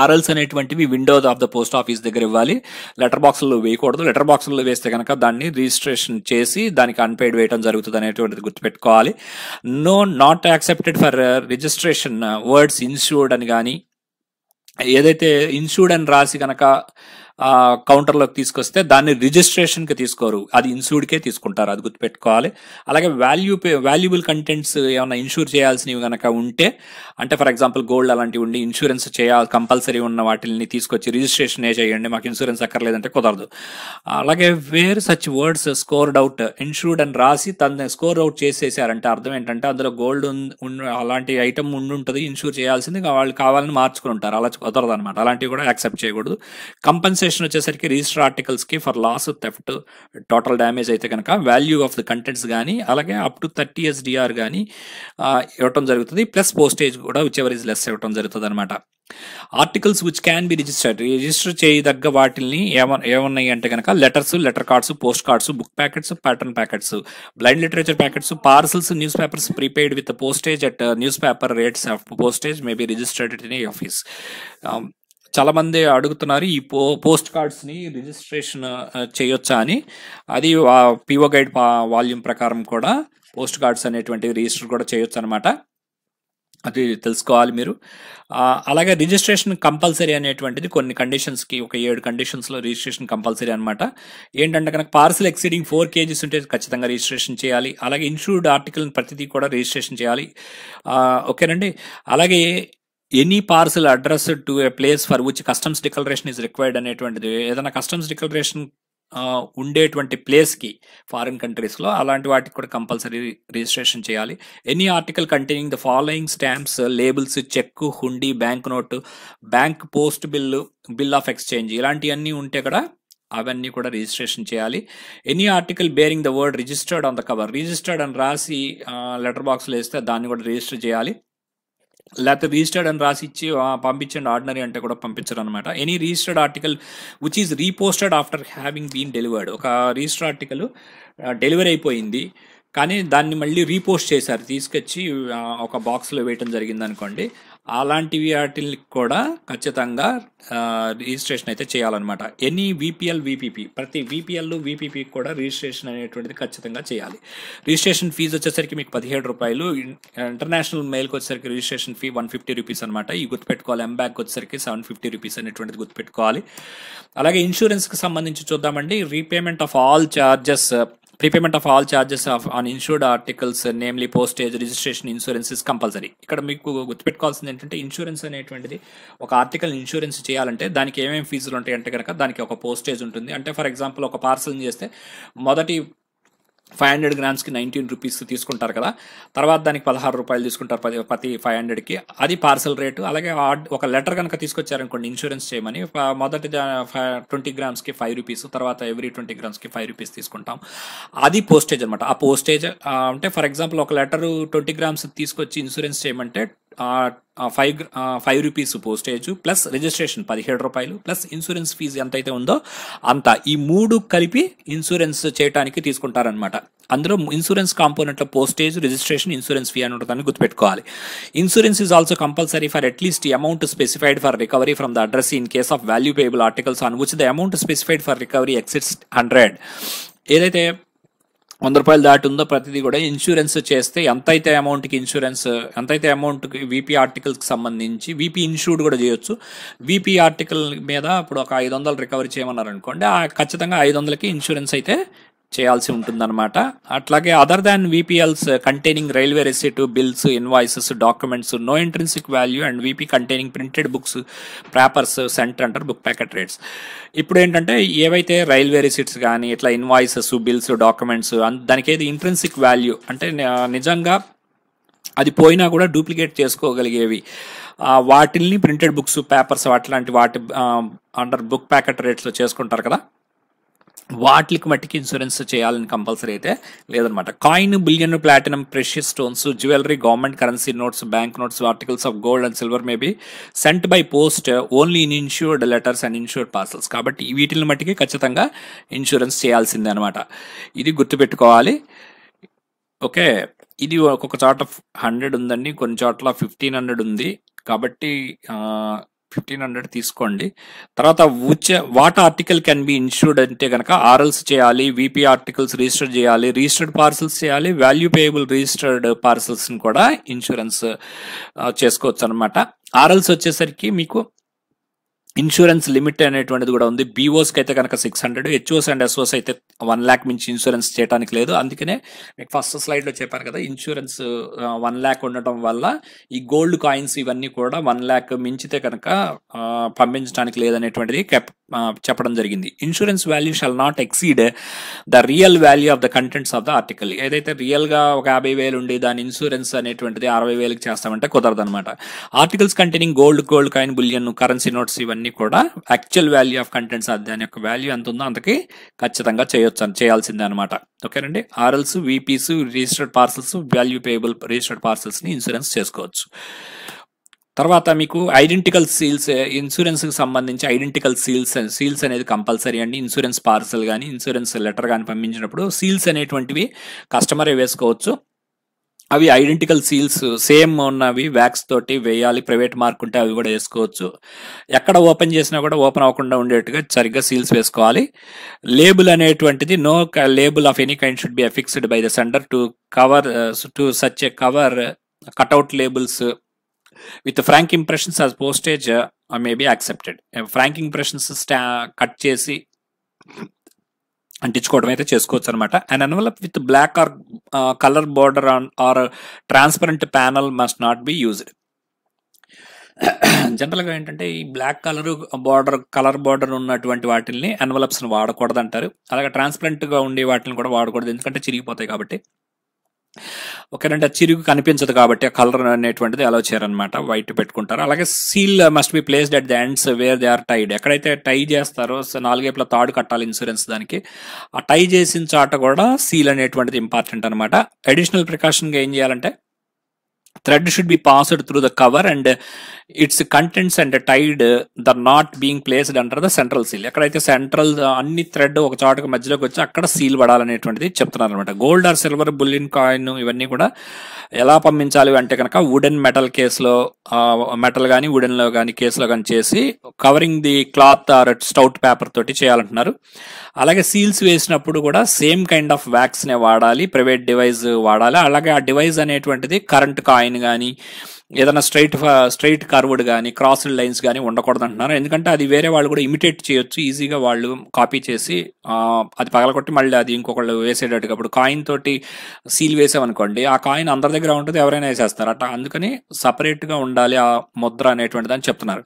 ఆర్ఎల్స్ అనేటువంటివి windows of the post office దగ్గర ఇవ్వాలి. లెటర్ బాక్స్లో వేయకూడదు. లెటర్ బాక్స్లో వేస్తే కనుక దాన్ని రిజిస్ట్రేషన్ చేసి దానికి అన్పెయిడ్ వేయడం జరుగుతుంది అనేటువంటిది గుర్తుపెట్టుకోవాలి. No not accepted for registration words insured అని కానీ ఏదైతే ఇన్సూర్డ్ అని రాసి కనుక కౌంటర్లోకి తీసుకొస్తే దాన్ని రిజిస్ట్రేషన్కి తీసుకోరు. అది ఇన్సూర్డ్కే తీసుకుంటారు. అది గుర్తుపెట్టుకోవాలి. అలాగే వాల్యూ వాల్యుబుల్ కంటెంట్స్ ఏమైనా ఇన్సూర్ చేయాల్సినవి కనుక ఉంటే అంటే ఫర్ ఎగ్జాంపుల్ గోల్డ్ అలాంటివి ఉండి ఇన్సూరెన్స్ చేయాలి కంపల్సరీ ఉన్న వాటిని తీసుకొచ్చి రిజిస్ట్రేషన్ ఏ చేయండి మాకు ఇన్సూరెన్స్ అక్కర్లేదంటే కుదరదు. అలాగే where such words scored out insured అని రాసి తన స్కోర్ అవుట్ చేసేసారంటే అర్థం ఏంటంటే అందులో గోల్డ్ అలాంటి ఐటమ్ ఉండుంటుంది ఇన్సూర్ చేయాల్సింది వాళ్ళు కావాలని మార్చుకుని ఉంటారు. అలా కుదరదు అనమాట అలాంటివి కూడా యాక్సెప్ట్ చేయకూడదు. కంపెన్సేషన్ వచ్చేసరికి register ఆర్టికల్స్కి for loss theft total damage అయితే కనుక వాల్యూ ఆఫ్ ద కంటెంట్స్ కానీ అలాగే అప్ టు థర్టీ ఎస్డిఆర్ కానీ ఇవ్వటం జరుగుతుంది. ప్లస్ పోస్టేజ్ కూడా విచ్ఎవర్ ఇస్ లెస్ ఇవ్వటం జరుగుతుంది అనమాట articles which can be registered register చేయదగ్గ వాటిని ఏమ ఏమున్నాయి అంటే కనుక letters letter cards post cards book packets pattern packets blind literature packets parcels newspapers prepaid with postage at newspaper rates of postage may be registered in a office చాలా మంది అడుగుతున్నారు ఈ పో పోస్ట్ కార్డ్స్ని రిజిస్ట్రేషన్ చేయొచ్చా అని. అది పిఓ గైడ్ వాల్యూమ్ ప్రకారం కూడా పోస్ట్ కార్డ్స్ అనేటువంటి రిజిస్టర్ కూడా చేయొచ్చు అనమాట అది తెలుసుకోవాలి మీరు. అలాగే రిజిస్ట్రేషన్ కంపల్సరీ అనేటువంటిది కొన్ని కండిషన్స్కి ఒక ఏడు కండిషన్స్లో రిజిస్ట్రేషన్ కంపల్సరీ అనమాట ఏంటంటే కనుక పార్సల్ ఎక్సీడింగ్ ఫోర్ కేజీస్ ఉంటే ఖచ్చితంగా రిజిస్ట్రేషన్ చేయాలి. అలాగే ఇన్సూర్డ్ ఆర్టికల్ ప్రతిదీ కూడా రిజిస్ట్రేషన్ చేయాలి. ఓకేనండి. అలాగే any parcel address to a place for which customs declaration is required అనేటువంటిది. ఏదైనా కస్టమ్స్ డిక్లరేషన్ ఉండేటువంటి ప్లేస్కి ఫారిన్ కంట్రీస్లో అలాంటి వాటికి కూడా కంపల్సరీ రిజిస్ట్రేషన్ చేయాలి. Any article containing the following stamps labels cheque hundi bank note bank post bill bill of exchange ఇలాంటివన్నీ ఉంటే కూడా అవన్నీ కూడా రిజిస్ట్రేషన్ చేయాలి. Any article bearing the word registered on the cover registered అని రాసి లెటర్ బాక్స్లో వేస్తే దాన్ని కూడా రిజిస్టర్ చేయాలి. లేకపోతే రిజిస్టర్డ్ అని రాసి ఇచ్చి పంపించండి ఆర్డినరీ అంటే కూడా పంపించరు అనమాట any registered article which is reposted after having been delivered ఒక రిజిస్టర్ ఆర్టికల్ డెలివరీ అయిపోయింది. కానీ దాన్ని మళ్ళీ రీపోస్ట్ చేశారు. తీసుకొచ్చి ఒక బాక్స్లో వేయటం జరిగింది అనుకోండి అలాంటివి వాటికి కూడా ఖచ్చితంగా రిజిస్ట్రేషన్ అయితే చేయాలన్నమాట. ఎనీ విపిఎల్ విపిపి ప్రతి విపిఎల్ విపిపి కూడా రిజిస్ట్రేషన్ అనేటువంటిది ఖచ్చితంగా చేయాలి. రిజిస్ట్రేషన్ ఫీజు వచ్చేసరికి మీకు పదిహేడు రూపాయలు. ఇంటర్నేషనల్ మెయిల్కి వచ్చేసరికి registration fee one fifty rupees అనమాట ఈ గుర్తుపెట్టుకోవాలి. ఎంబ్యాక్ వచ్చేసరికి సెవెన్ ఫిఫ్టీ రూపీస్ అనేటువంటిది గుర్తుపెట్టుకోవాలి. అలాగే ఇన్సూరెన్స్కి సంబంధించి చూద్దామండి. Repayment of all charges. Prepayment of all charges of on insured articles namely postage registration insurance is compulsory ఇక్కడ మీకు గుర్తుపెట్టుకోవాల్సింది ఏంటంటే ఇన్సూరెన్స్ అనేటువంటిది ఒక ఆర్టికల్ ఇన్సూరెన్స్ చేయాలంటే దానికి ఏమేమి ఫీజులు ఉంటాయి అంటే కనుక దానికి ఒక పోస్టేజ్ ఉంటుంది. అంటే ఫర్ ఎగ్జాంపుల్ ఒక పార్సల్ చేస్తే మొదటి ఫైవ్ హండ్రెడ్ గ్రామ్స్కి నైన్టీన్ రూపీస్ తీసుకుంటారు కదా. తర్వాత దానికి పదహారు రూపాయలు తీసుకుంటారు పది ప్రతి ఫైవ్ హండ్రెడ్కి. అది పార్సల్ రేటు. అలాగే ఒక లెటర్ కనుక తీసుకొచ్చారనుకోండి ఇన్సూరెన్స్ చేయమని మొదటి ట్వంటీ గ్రామ్స్కి ఫైవ్ రూపీస్ తర్వాత ఎవ్రీ ట్వంటీ గ్రామ్స్కి ఫైవ్ రూపీస్ తీసుకుంటాం. అది పోస్టేజ్ అనమాట ఆ పోస్టేజ్ అంటే ఫర్ ఎగ్జాంపుల్ ఒక లెటర్ ట్వంటీ గ్రామ్స్ తీసుకొచ్చి ఇన్సూరెన్స్ చేయమంటే five five rupees postage plus registration పదిహేడు రూపాయలు ప్లస్ ఇన్సూరెన్స్ ఫీజు ఎంతైతే ఉందో అంత. ఈ మూడు కలిపి ఇన్సూరెన్స్ చేయడానికి తీసుకుంటారనమాట అందులో ఇన్సూరెన్స్ కాంపోనెంట్లో పోస్టేజ్ రిజిస్ట్రేషన్ ఇన్సూరెన్స్ ఫీ అని ఉంటుందని గుర్తుపెట్టుకోవాలి. Insurance is also compulsory for at least amount specified for recovery from the address in case of value payable articles on which the amount specified for recovery exceeds hundred ఏదైతే వంద రూపాయలు దాటి ఉందో ప్రతిదీ కూడా ఇన్సూరెన్స్ చేస్తే ఎంతైతే అమౌంట్కి ఇన్సూరెన్స్ ఎంతైతే అమౌంట్కి వీపీ ఆర్టికల్స్కి సంబంధించి వీపీ ఇన్సూర్డ్ కూడా చేయొచ్చు. వీపీ ఆర్టికల్ మీద ఇప్పుడు ఒక ఐదు వందలు రికవరీ చేయమన్నారు అనుకోండి ఆ ఖచ్చితంగా ఐదు వందలకి ఇన్సూరెన్స్ అయితే చేయాల్సి ఉంటుందన్నమాట. అట్లాగే other than VPLs containing railway receipt bills invoices documents no intrinsic value and VP containing printed books papers centre అంటారు బుక్ ప్యాకెట్ రేట్స్ ఇప్పుడు ఏంటంటే ఏవైతే రైల్వే రిసిట్స్ కానీ ఇట్లా ఇన్వాయిసెస్ బిల్స్ డాక్యుమెంట్స్ దానికి ఏది ఇంట్రెన్సిక్ వాల్యూ అంటే నిజంగా అది పోయినా కూడా డూప్లికేట్ చేసుకోగలిగేవి. వాటిల్ని ప్రింటెడ్ బుక్స్ పేపర్స్ అట్లాంటి వాటి అండర్ బుక్ ప్యాకెట్ రేట్స్లో చేసుకుంటారు కదా? వాటికి మట్టికి ఇన్సూరెన్స్ చేయాలని కంపల్సరీ అయితే లేదనమాట coin bullion platinum precious stones jewellery government currency notes bank notes articles of gold and silver may be sent by post only in insured letters and insured parcels కాబట్టి వీటిని మట్టికి ఖచ్చితంగా ఇన్సూరెన్స్ చేయాల్సిందే అనమాట ఇది గుర్తుపెట్టుకోవాలి. ఓకే. ఇది ఒక్కొక్క చోట హండ్రెడ్ ఉందండి. కొన్ని చోట్ల ఫిఫ్టీన్ హండ్రెడ్ ఉంది. కాబట్టి ఫిఫ్టీన్ హండ్రెడ్ తీసుకోండి. తర్వాత which what article can be insured అంటే కనుక ఆర్ఎల్స్ చేయాలి విపి ఆర్టికల్స్ రిజిస్టర్ చేయాలి రిజిస్టర్డ్ పార్సల్స్ చేయాలి వాల్యూ పేయబుల్ రిజిస్టర్డ్ పార్సల్స్ని కూడా ఇన్సూరెన్స్ చేసుకోవచ్చు అనమాట ఆర్ఎల్స్ వచ్చేసరికి మీకు ఇన్సూరెన్స్ లిమిట్ అనేటువంటిది కూడా ఉంది. బీఓస్కి అయితే కనుక six hundred HOs and SOs అయితే వన్ ల్యాక్ మించి ఇన్సూరెన్స్ చేయడానికి లేదు. అందుకనే మీకు ఫస్ట్ స్లైడ్లో చెప్పాను కదా ఇన్సూరెన్స్ వన్ ల్యాక్ ఉండటం వల్ల ఈ గోల్డ్ కాయిన్స్ ఇవన్నీ కూడా వన్ ల్యాక్ మించితే కనుక పంపించడానికి లేదనేటువంటిది చెప్పడం జరిగింది. Insurance value shall not exceed the real value of the contents of the article ఏదైతే రియల్గా ఒక యాభై వేలు ఉండి దాని ఇన్సూరెన్స్ అనేటువంటిది అరవై వేలకు చేస్తామంటే కుదరదు అనమాట articles containing gold gold coin bullion currency notes ఇవన్నీ కూడా యాక్చువల్ వాల్యూ ఆఫ్ కంటెంట్స్ దాని యొక్క వాల్యూ ఎంత ఉందో అంతకి ఖచ్చితంగా చేయొచ్చు అని చేయాల్సిందే అనమాట ఓకేనండి RLs VPs registered parcels value payable registered పార్సల్స్ని insurance చేసుకోవచ్చు. తర్వాత మీకు ఐడెంటికల్ సీల్స్ ఇన్సూరెన్స్కి సంబంధించి ఐడెంటికల్ సీల్స్ సీల్స్ అనేది కంపల్సరీ అండి. ఇన్సూరెన్స్ పార్సల్ కానీ ఇన్సూరెన్స్ లెటర్ కానీ పంపించినప్పుడు సీల్స్ అనేటువంటివి కస్టమరే వేసుకోవచ్చు. అవి ఐడెంటికల్ సీల్స్ సేమ్ ఉన్నవి వ్యాక్స్ తోటి వేయాలి ప్రైవేట్ మార్క్ ఉంటే అవి కూడా వేసుకోవచ్చు. ఎక్కడ ఓపెన్ చేసినా కూడా ఓపెన్ అవ్వకుండా ఉండేట్టుగా సరిగ్గా సీల్స్ వేసుకోవాలి. లేబుల్ అనేటువంటిది no label of any kind should be affixed by the sender to cover to such a cover cut out labels with frank impressions as postage may be accepted. Frank impressions స్టా కట్ చేసి అంటించుకోవడం అయితే చేసుకోవచ్చు అనమాట and envelope with black or colour border or transparent panel must not be used జనరల్గా ఏంటంటే ఈ black colour border colour border ఉన్నటువంటి వాటిని ఎన్వలప్స్ వాడకూడదు అంటారు అలాగే ట్రాన్స్పరెంట్గా ఉండే వాటిని కూడా వాడకూడదు. ఎందుకంటే చిరిగిపోతాయి కాబట్టి. ఓకేనంటే చిరుగు కనిపించదు కాబట్టి ఆ కలర్ అనేటువంటిది అలో చేయరనమాట వైట్ పెట్టుకుంటారు. అలాగే seal must be placed at the ends where they are tied ఎక్కడైతే టై చేస్తారో నాలుగేపుల తాడు కట్టాలి ఇన్సూరెన్స్ దానికి. ఆ టై చేసిన చాట కూడా సీల్ అనేటువంటిది ఇంపార్టెంట్ అనమాట అడిషనల్ ప్రికాషన్గా ఏం చేయాలంటే thread should be passed through the cover and its contents and tied the knot being placed under the central seal ఎక్కడైతే సెంట్రల్ అన్ని థ్రెడ్ ఒక చాటుకు మధ్యలోకి వచ్చి అక్కడ సీల్ పడాలనేటువంటిది చెప్తున్నారు అనమాట gold or silver bullion coin ఇవన్నీ కూడా ఎలా పంపించాలి అంటే కనుక వుడెన్ మెటల్ కేసులో మెటల్ కానీ వుడెన్లో కానీ కేసులో కానీ చేసి covering the cloth or stout paper తోటి చేయాలంటున్నారు. అలాగే సీల్స్ వేసినప్పుడు కూడా సేమ్ కైండ్ ఆఫ్ వ్యాక్స్ నే వాడాలి ప్రైవేట్ డివైస్ వాడాలి. అలాగే ఆ డివైస్ అనేటువంటిది కరెంట్ కాయిన్ కానీ ఏదైనా స్ట్రైట్ స్ట్రైట్ కర్వ్డ్ కానీ క్రాస్డ్ లైన్స్ కానీ ఉండకూడదు అంటున్నారు ఎందుకంటే అది వేరే వాళ్ళు కూడా ఇమిటేట్ చేయొచ్చు ఈజీగా వాళ్ళు కాపీ చేసి అది పగలగొట్టి మళ్ళీ అది ఇంకొకళ్ళు వేసేటట్టుగా. ఇప్పుడు కాయిన్ తోటి సీల్ వేసామనుకోండి ఆ కాయిన్ అందరి దగ్గర ఉంటుంది ఎవరైనా వేసేస్తారు. అట్లా అందుకని సపరేట్గా ఉండాలి ఆ ముద్ర అనేటువంటిది అని చెప్తున్నారు.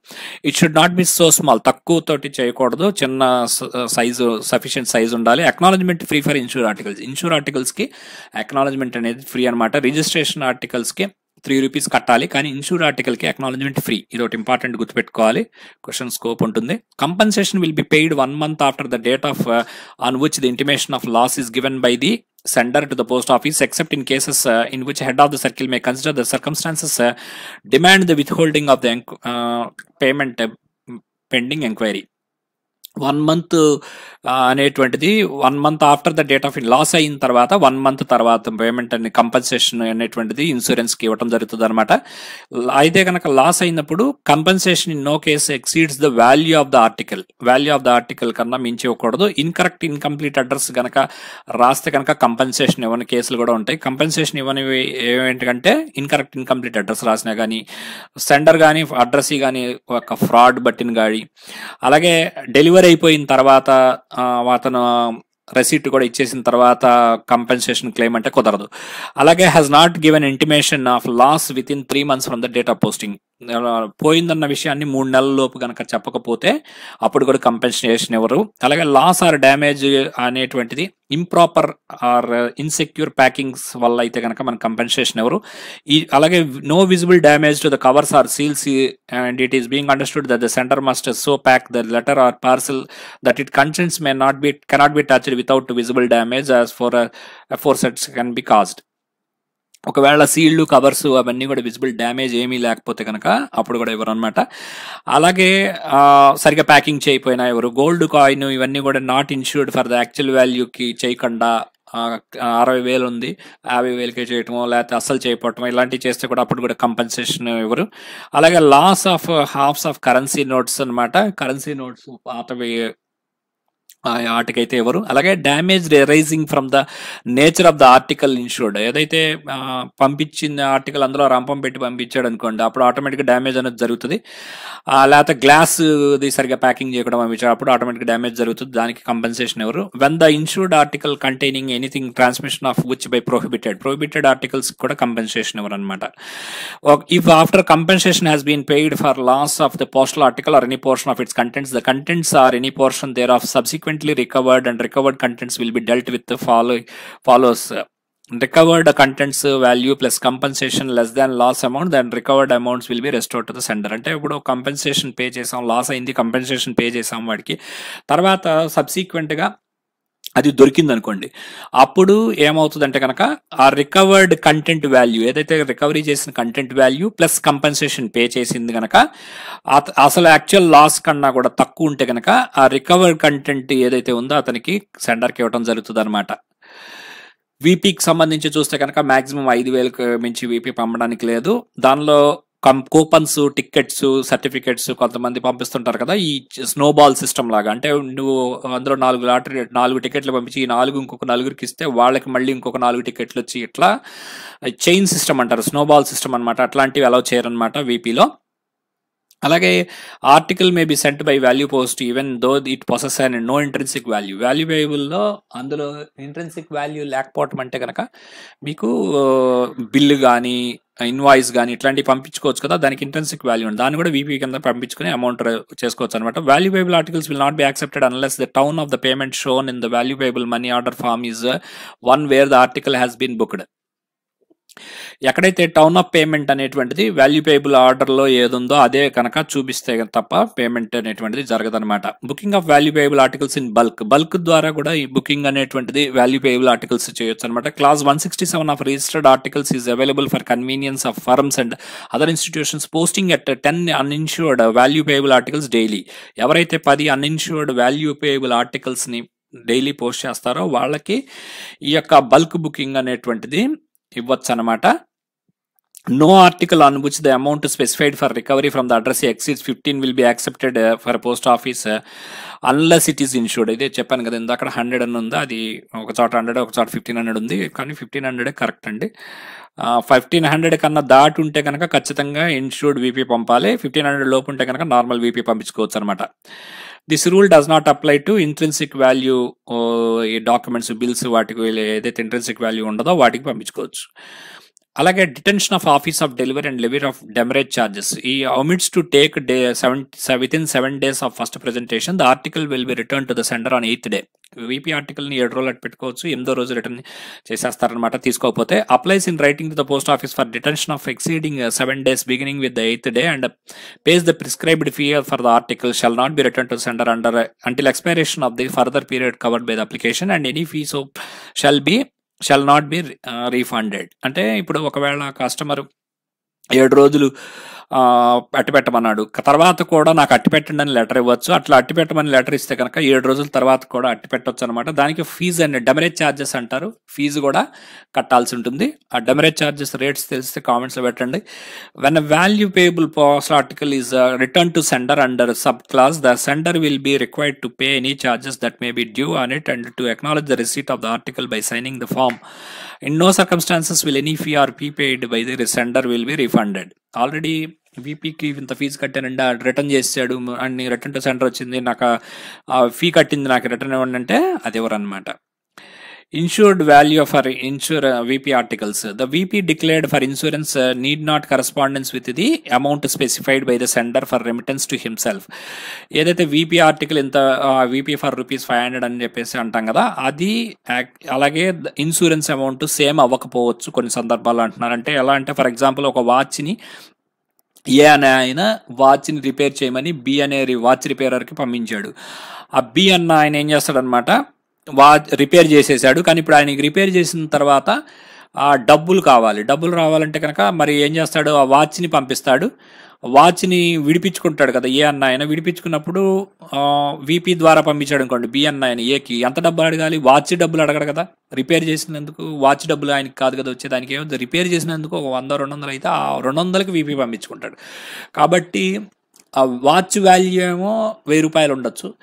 It should not be so small తక్కువ తోటి చేయకూడదు. చిన్న సైజు సఫిషియెంట్ సైజు ఉండాలి. Acknowledgement free for insure articles insure ఆర్టికల్స్కి acknowledgement అనేది ఫ్రీ అనమాట రిజిస్ట్రేషన్ ఆర్టికల్స్కి త్రీ రూపీస్ కట్టాలి కానీ ఇన్సూర్ ఆర్టికల్కి అక్నాలజ్మెంట్ ఫ్రీ ఇది ఒకటి ఇంపార్టెంట్ గుర్తుపెట్టుకోవాలి. క్వశ్చన్ స్కోప్ ఉంటుంది. Compensation will be paid one month after the date of on which the intimation of loss is given by the sender to the post office except in cases in which head of the circle may consider the circumstances demand the withholding of the ఎంక్ payment pending enquiry one month అనేటువంటిది one month after the date of loss అయిన తర్వాత వన్ మంత్ తర్వాత పేమెంట్ అని కంపన్సేషన్ అనేటువంటిది ఇన్సూరెన్స్కి ఇవ్వడం జరుగుతుంది అనమాట అయితే కనుక లాస్ అయినప్పుడు compensation in no case exceeds the value of the article. Value of the article కన్నా మించి ఇవ్వకూడదు ఇన్కరెక్ట్ ఇన్కంప్లీట్ అడ్రస్ కనుక రాస్తే కనుక కంపన్సేషన్ ఇవ్వని కేసులు కూడా ఉంటాయి. కంపన్సేషన్ ఇవ్వని ఏంటంటే ఇన్కరెక్ట్ ఇన్కంప్లీట్ అడ్రస్ రాసినా కానీ సెండర్ కానీ అడ్రస్ కానీ ఒక ఫ్రాడ్ బట్టిన కానీ అలాగే డెలివరీ అయిపోయిన తర్వాత అతను రెసీట్ కూడా ఇచ్చేసిన తర్వాత కంపెన్సేషన్ క్లెయిమ్ అంటే కుదరదు. అలాగే has not given intimation of loss within three months from the date of posting పోయిందన్న విషయాన్ని మూడు నెలల లోపు కనుక చెప్పకపోతే అప్పుడు కూడా కంపెన్సేషన్ ఎవరు? అలాగే లాస్ ఆర్ డ్యామేజ్ అనేటువంటిది ఇంప్రాపర్ ఆర్ ఇన్సెక్యూర్ ప్యాకింగ్స్ వల్ల అయితే కనుక మన కంపెన్సేషన్ ఎవరు? ఈ అలాగే no visible damage to the covers or seals and it is being understood that the sender must so pack the letter or parcel that it contents may not be cannot be touched without visible damage as four four sets can be caused ఒకవేళ సీల్డ్ కవర్స్ అవన్నీ కూడా విజిబుల్ డ్యామేజ్ ఏమీ లేకపోతే కనుక అప్పుడు కూడా ఇవ్వరు అనమాట అలాగే సరిగా ప్యాకింగ్ చేయకపోయినా ఎవరు గోల్డ్ కాయిన్ ఇవన్నీ కూడా not insured for the actual వాల్యూకి చేయకుండా అరవై వేలు ఉంది. యాభై వేలకే చేయటమో లేకపోతే అస్సలు చేయకపోవటం ఇలాంటివి చేస్తే కూడా అప్పుడు కూడా కంపెన్సేషన్ ఇవ్వరు. అలాగే loss of halves of currency notes అనమాట కరెన్సీ నోట్స్ పాతవి ఆ ఎవరు? అలాగే damage rising from the nature of the article insured. ఏదైతే పంపించిన ఆర్టికల్ అందులో రంపం పెట్టి పంపించాడు అనుకోండి అప్పుడు ఆటోమేటిక్గా డ్యామేజ్ అనేది జరుగుతుంది. లేకపోతే గ్లాస్ ఇది సరిగా ప్యాకింగ్ చేయకుండా పంపించాడు అప్పుడు ఆటోమేటిక్ డ్యామేజ్ జరుగుతుంది. దానికి కంపెన్సేషన్ ఎవరు? When the insured article containing anything transmission of which by prohibited prohibited articles కూడా కంపెన్సేషన్ ఎవరు అనమాట compensation has been paid for loss of the postal article or any portion of its contents the contents or any portion thereof subsequent subsequently recovered and recovered contents will be dealt with the follow, follows. uh, Recovered contents value plus compensation less than loss amount, then recovered amounts will be restored to the sender. అంటే ఇప్పుడు కంపెన్సేషన్ పే చేసాం లాస్ అయింది కంపెన్సేషన్ పే చేసాం వాడికి తర్వాత సబ్సీక్వెంట్గా అది దొరికింది అనుకోండి అప్పుడు ఏమవుతుందంటే కనుక ఆ రికవర్డ్ కంటెంట్ వాల్యూ ఏదైతే రికవరీ చేసిన content value plus compensation pay చేసింది కనుక అత- అసలు యాక్చువల్ లాస్ కన్నా కూడా తక్కువ ఉంటే కనుక ఆ రికవర్డ్ కంటెంట్ ఏదైతే ఉందో అతనికి సెండర్కి ఇవ్వడం జరుగుతుంది అనమాట వీపీకి సంబంధించి చూస్తే కనుక మాక్సిమం ఐదు వేలకు మించి వీపీ పంపడానికి లేదు. దానిలో కూపన్స్ టికెట్స్ సర్టిఫికెట్స్ కొంతమంది పంపిస్తుంటారు కదా ఈ స్నోబాల్ సిస్టమ్ లాగా. అంటే నువ్వు అందులో నాలుగు లాటరీ నాలుగు టికెట్లు పంపించి ఈ నాలుగు ఇంకొక నలుగురికి ఇస్తే వాళ్ళకి మళ్ళీ ఇంకొక నాలుగు టికెట్లు వచ్చి ఇట్లా చైన్ సిస్టమ్ అంటారు స్నోబాల్ సిస్టమ్ అనమాట అట్లాంటివి అలౌ చేయరనమాట వీపీలో అలాగే article may be sent by value post even though it possess and no intrinsic value. వాల్యూబుల్లో అందులో ఇంట్రెన్సిక్ వాల్యూ లేకపోవటం అంటే కనుక మీకు బిల్లు కానీ ఇన్వాయిస్ కానీ ఇట్లాంటివి పంపించుకోవచ్చు కదా దానికి ఇంట్రెన్సిక్ వాల్యూ ఉంది. దాన్ని కూడా వీపీ కింద పంపించుకుని అమౌంట్ చేసుకోవచ్చు అనమాట valuable articles will not be accepted unless the town of the payment shown in the valuable money order form is one where the article has been booked ఎక్కడైతే టౌన్ ఆఫ్ పేమెంట్ అనేటువంటిది వాల్యూపేబుల్ ఆర్డర్లో ఏదుందో అదే కనుక చూపిస్తే తప్ప పేమెంట్ అనేటువంటిది జరగదనమాట booking of value payable articles in bulk. Bulk ద్వారా కూడా ఈ బుకింగ్ అనేటువంటిది వాల్యూపేబుల్ ఆర్టికల్స్ చేయొచ్చు అనమాట class one sixty seven of registered articles is available for convenience of firms and other institutions posting at ten uninsured value payable articles daily. ఎవరైతే పది అన్ఇన్షూర్డ్ వాల్యూపేబుల్ ఆర్టికల్స్ని డైలీ పోస్ట్ చేస్తారో వాళ్ళకి ఈ యొక్క బల్క్ బుకింగ్ అనేటువంటిది ఇవ్వచ్చు అనమాట no article on amount specified for recovery from recovery from the address exceeds 15 will be accepted uh, for post office uh, unless ఇదే చెప్పాను కదా ఇందాక హండ్రెడ్ అని ఉంది అది ఒక చోట హండ్రెడ్ ఒక చోట ఫిఫ్టీన్ హండ్రెడ్ ఉంది కానీ ఫిఫ్టీన్ హండ్రెడ్ కరెక్ట్ అండి. ఫిఫ్టీన్ హండ్రెడ్ కన్నా దాటి ఉంటే కనుక ఖచ్చితంగా ఇన్షూర్డ్ వీపీ పంపాలి ఫిఫ్టీన్ హండ్రెడ్ లోపు ఉంటే కనుక నార్మల్ వీపీ పంపించుకోవచ్చు అనమాట this rule does not apply to intrinsic value ఈ డాక్యుమెంట్స్ బిల్స్ వాటికి ఏదైతే ఇంట్రెన్సిక్ వాల్యూ ఉండదో వాటికి పంపించుకోవచ్చు. అలాగే detention of office of delivery and levy of demurrage charges ఈ omits to take day seven within seven days of first presentation the article will be return to the sender on eighth day VP ఆర్టికల్ని ఏడు రోజులు అటు పెట్టుకోవచ్చు ఎనిమిదో రోజు రిటర్న్ చేసేస్తారనమాట తీసుకోకపోతే. Applies in writing to the post office for detention of exceeding seven days beginning with the eighth day and pays the prescribed fee for the article shall not be returned to sender under until expiration of the further period covered by the application and any fee so shall be shall not be refunded అంటే ఇప్పుడు ఒకవేళ కస్టమర్ ఏడు రోజులు అట్టిపెట్టమన్నాడు. తర్వాత కూడా నాకు అట్టి పెట్టండి అని లెటర్ ఇవ్వచ్చు. అట్లా అట్టి పెట్టమని లెటర్ ఇస్తే కనుక ఏడు రోజుల తర్వాత కూడా అట్టి పెట్టొచ్చు అనమాట దానికి ఫీజు అండి. డెమరేజ్ ఛార్జెస్ అంటారు. ఫీజు కూడా కట్టాల్సి ఉంటుంది. ఆ డెమరేజ్ ఛార్జెస్ రేట్స్ తెలిస్తే కామెంట్స్లో పెట్టండి. When value payable post article is return to sender under sub class the sender will be required to pay any charges that may be due on it and to acknowledge the receipt of the article by signing the form in no circumstances will any fee or fee paid by the sender will be refunded already వీపీకి ఇంత ఫీజు కట్టానండి రిటర్న్ చేసాడు అన్ని రిటర్న్ టు సెంటర్ వచ్చింది నాకు ఆ ఫీ కట్టింది నాకు రిటర్న్ ఇవ్వండి అంటే అది ఎవరు అనమాట insured value for insure VP articles the VP declared for insurance need not correspondence with the amount specified by the sender for remittance to himself ఏదైతే విపి ఆర్టికల్ ఇంత VP for rupees five hundred అని చెప్పేసి అంటాం కదా అది అలాగే ఇన్సూరెన్స్ అమౌంట్ సేమ్ అవ్వకపోవచ్చు కొన్ని సందర్భాల్లో అంటున్నారు అంటే ఎలా అంటే ఫర్ ఎగ్జాంపుల్ ఒక వాచ్ని ఏ అనే ఆయన వాచ్ని రిపేర్ చేయమని బి అనే వాచ్ రిపేరర్కి పంపించాడు. ఆ బి అన్న ఆయన ఏం చేస్తాడనమాట వాచ్ రిపేర్ చేసేసాడు. కానీ ఇప్పుడు ఆయనకి రిపేర్ చేసిన తర్వాత ఆ డబ్బులు కావాలి. డబ్బులు రావాలంటే కనుక మరి ఏం చేస్తాడు? ఆ వాచ్ని పంపిస్తాడు. వాచ్ని విడిపించుకుంటాడు కదా ఏ అన్న ఆయన విడిపించుకున్నప్పుడు విపి ద్వారా పంపించాడు అనుకోండి బి అన్న ఆయన ఏకి ఎంత డబ్బులు అడగాలి? వాచ్ డబ్బులు అడగడు కదా? రిపేర్ చేసినందుకు వాచ్ డబ్బులు ఆయనకి కాదు కదా వచ్చే దానికి ఏమో రిపేర్ చేసినందుకు ఒక వంద రెండు వందలు అయితే ఆ రెండు వందలకి విపి పంపించుకుంటాడు. కాబట్టి ఆ వాచ్ వాల్యూ ఏమో వెయ్యి రూపాయలు ఉండొచ్చు.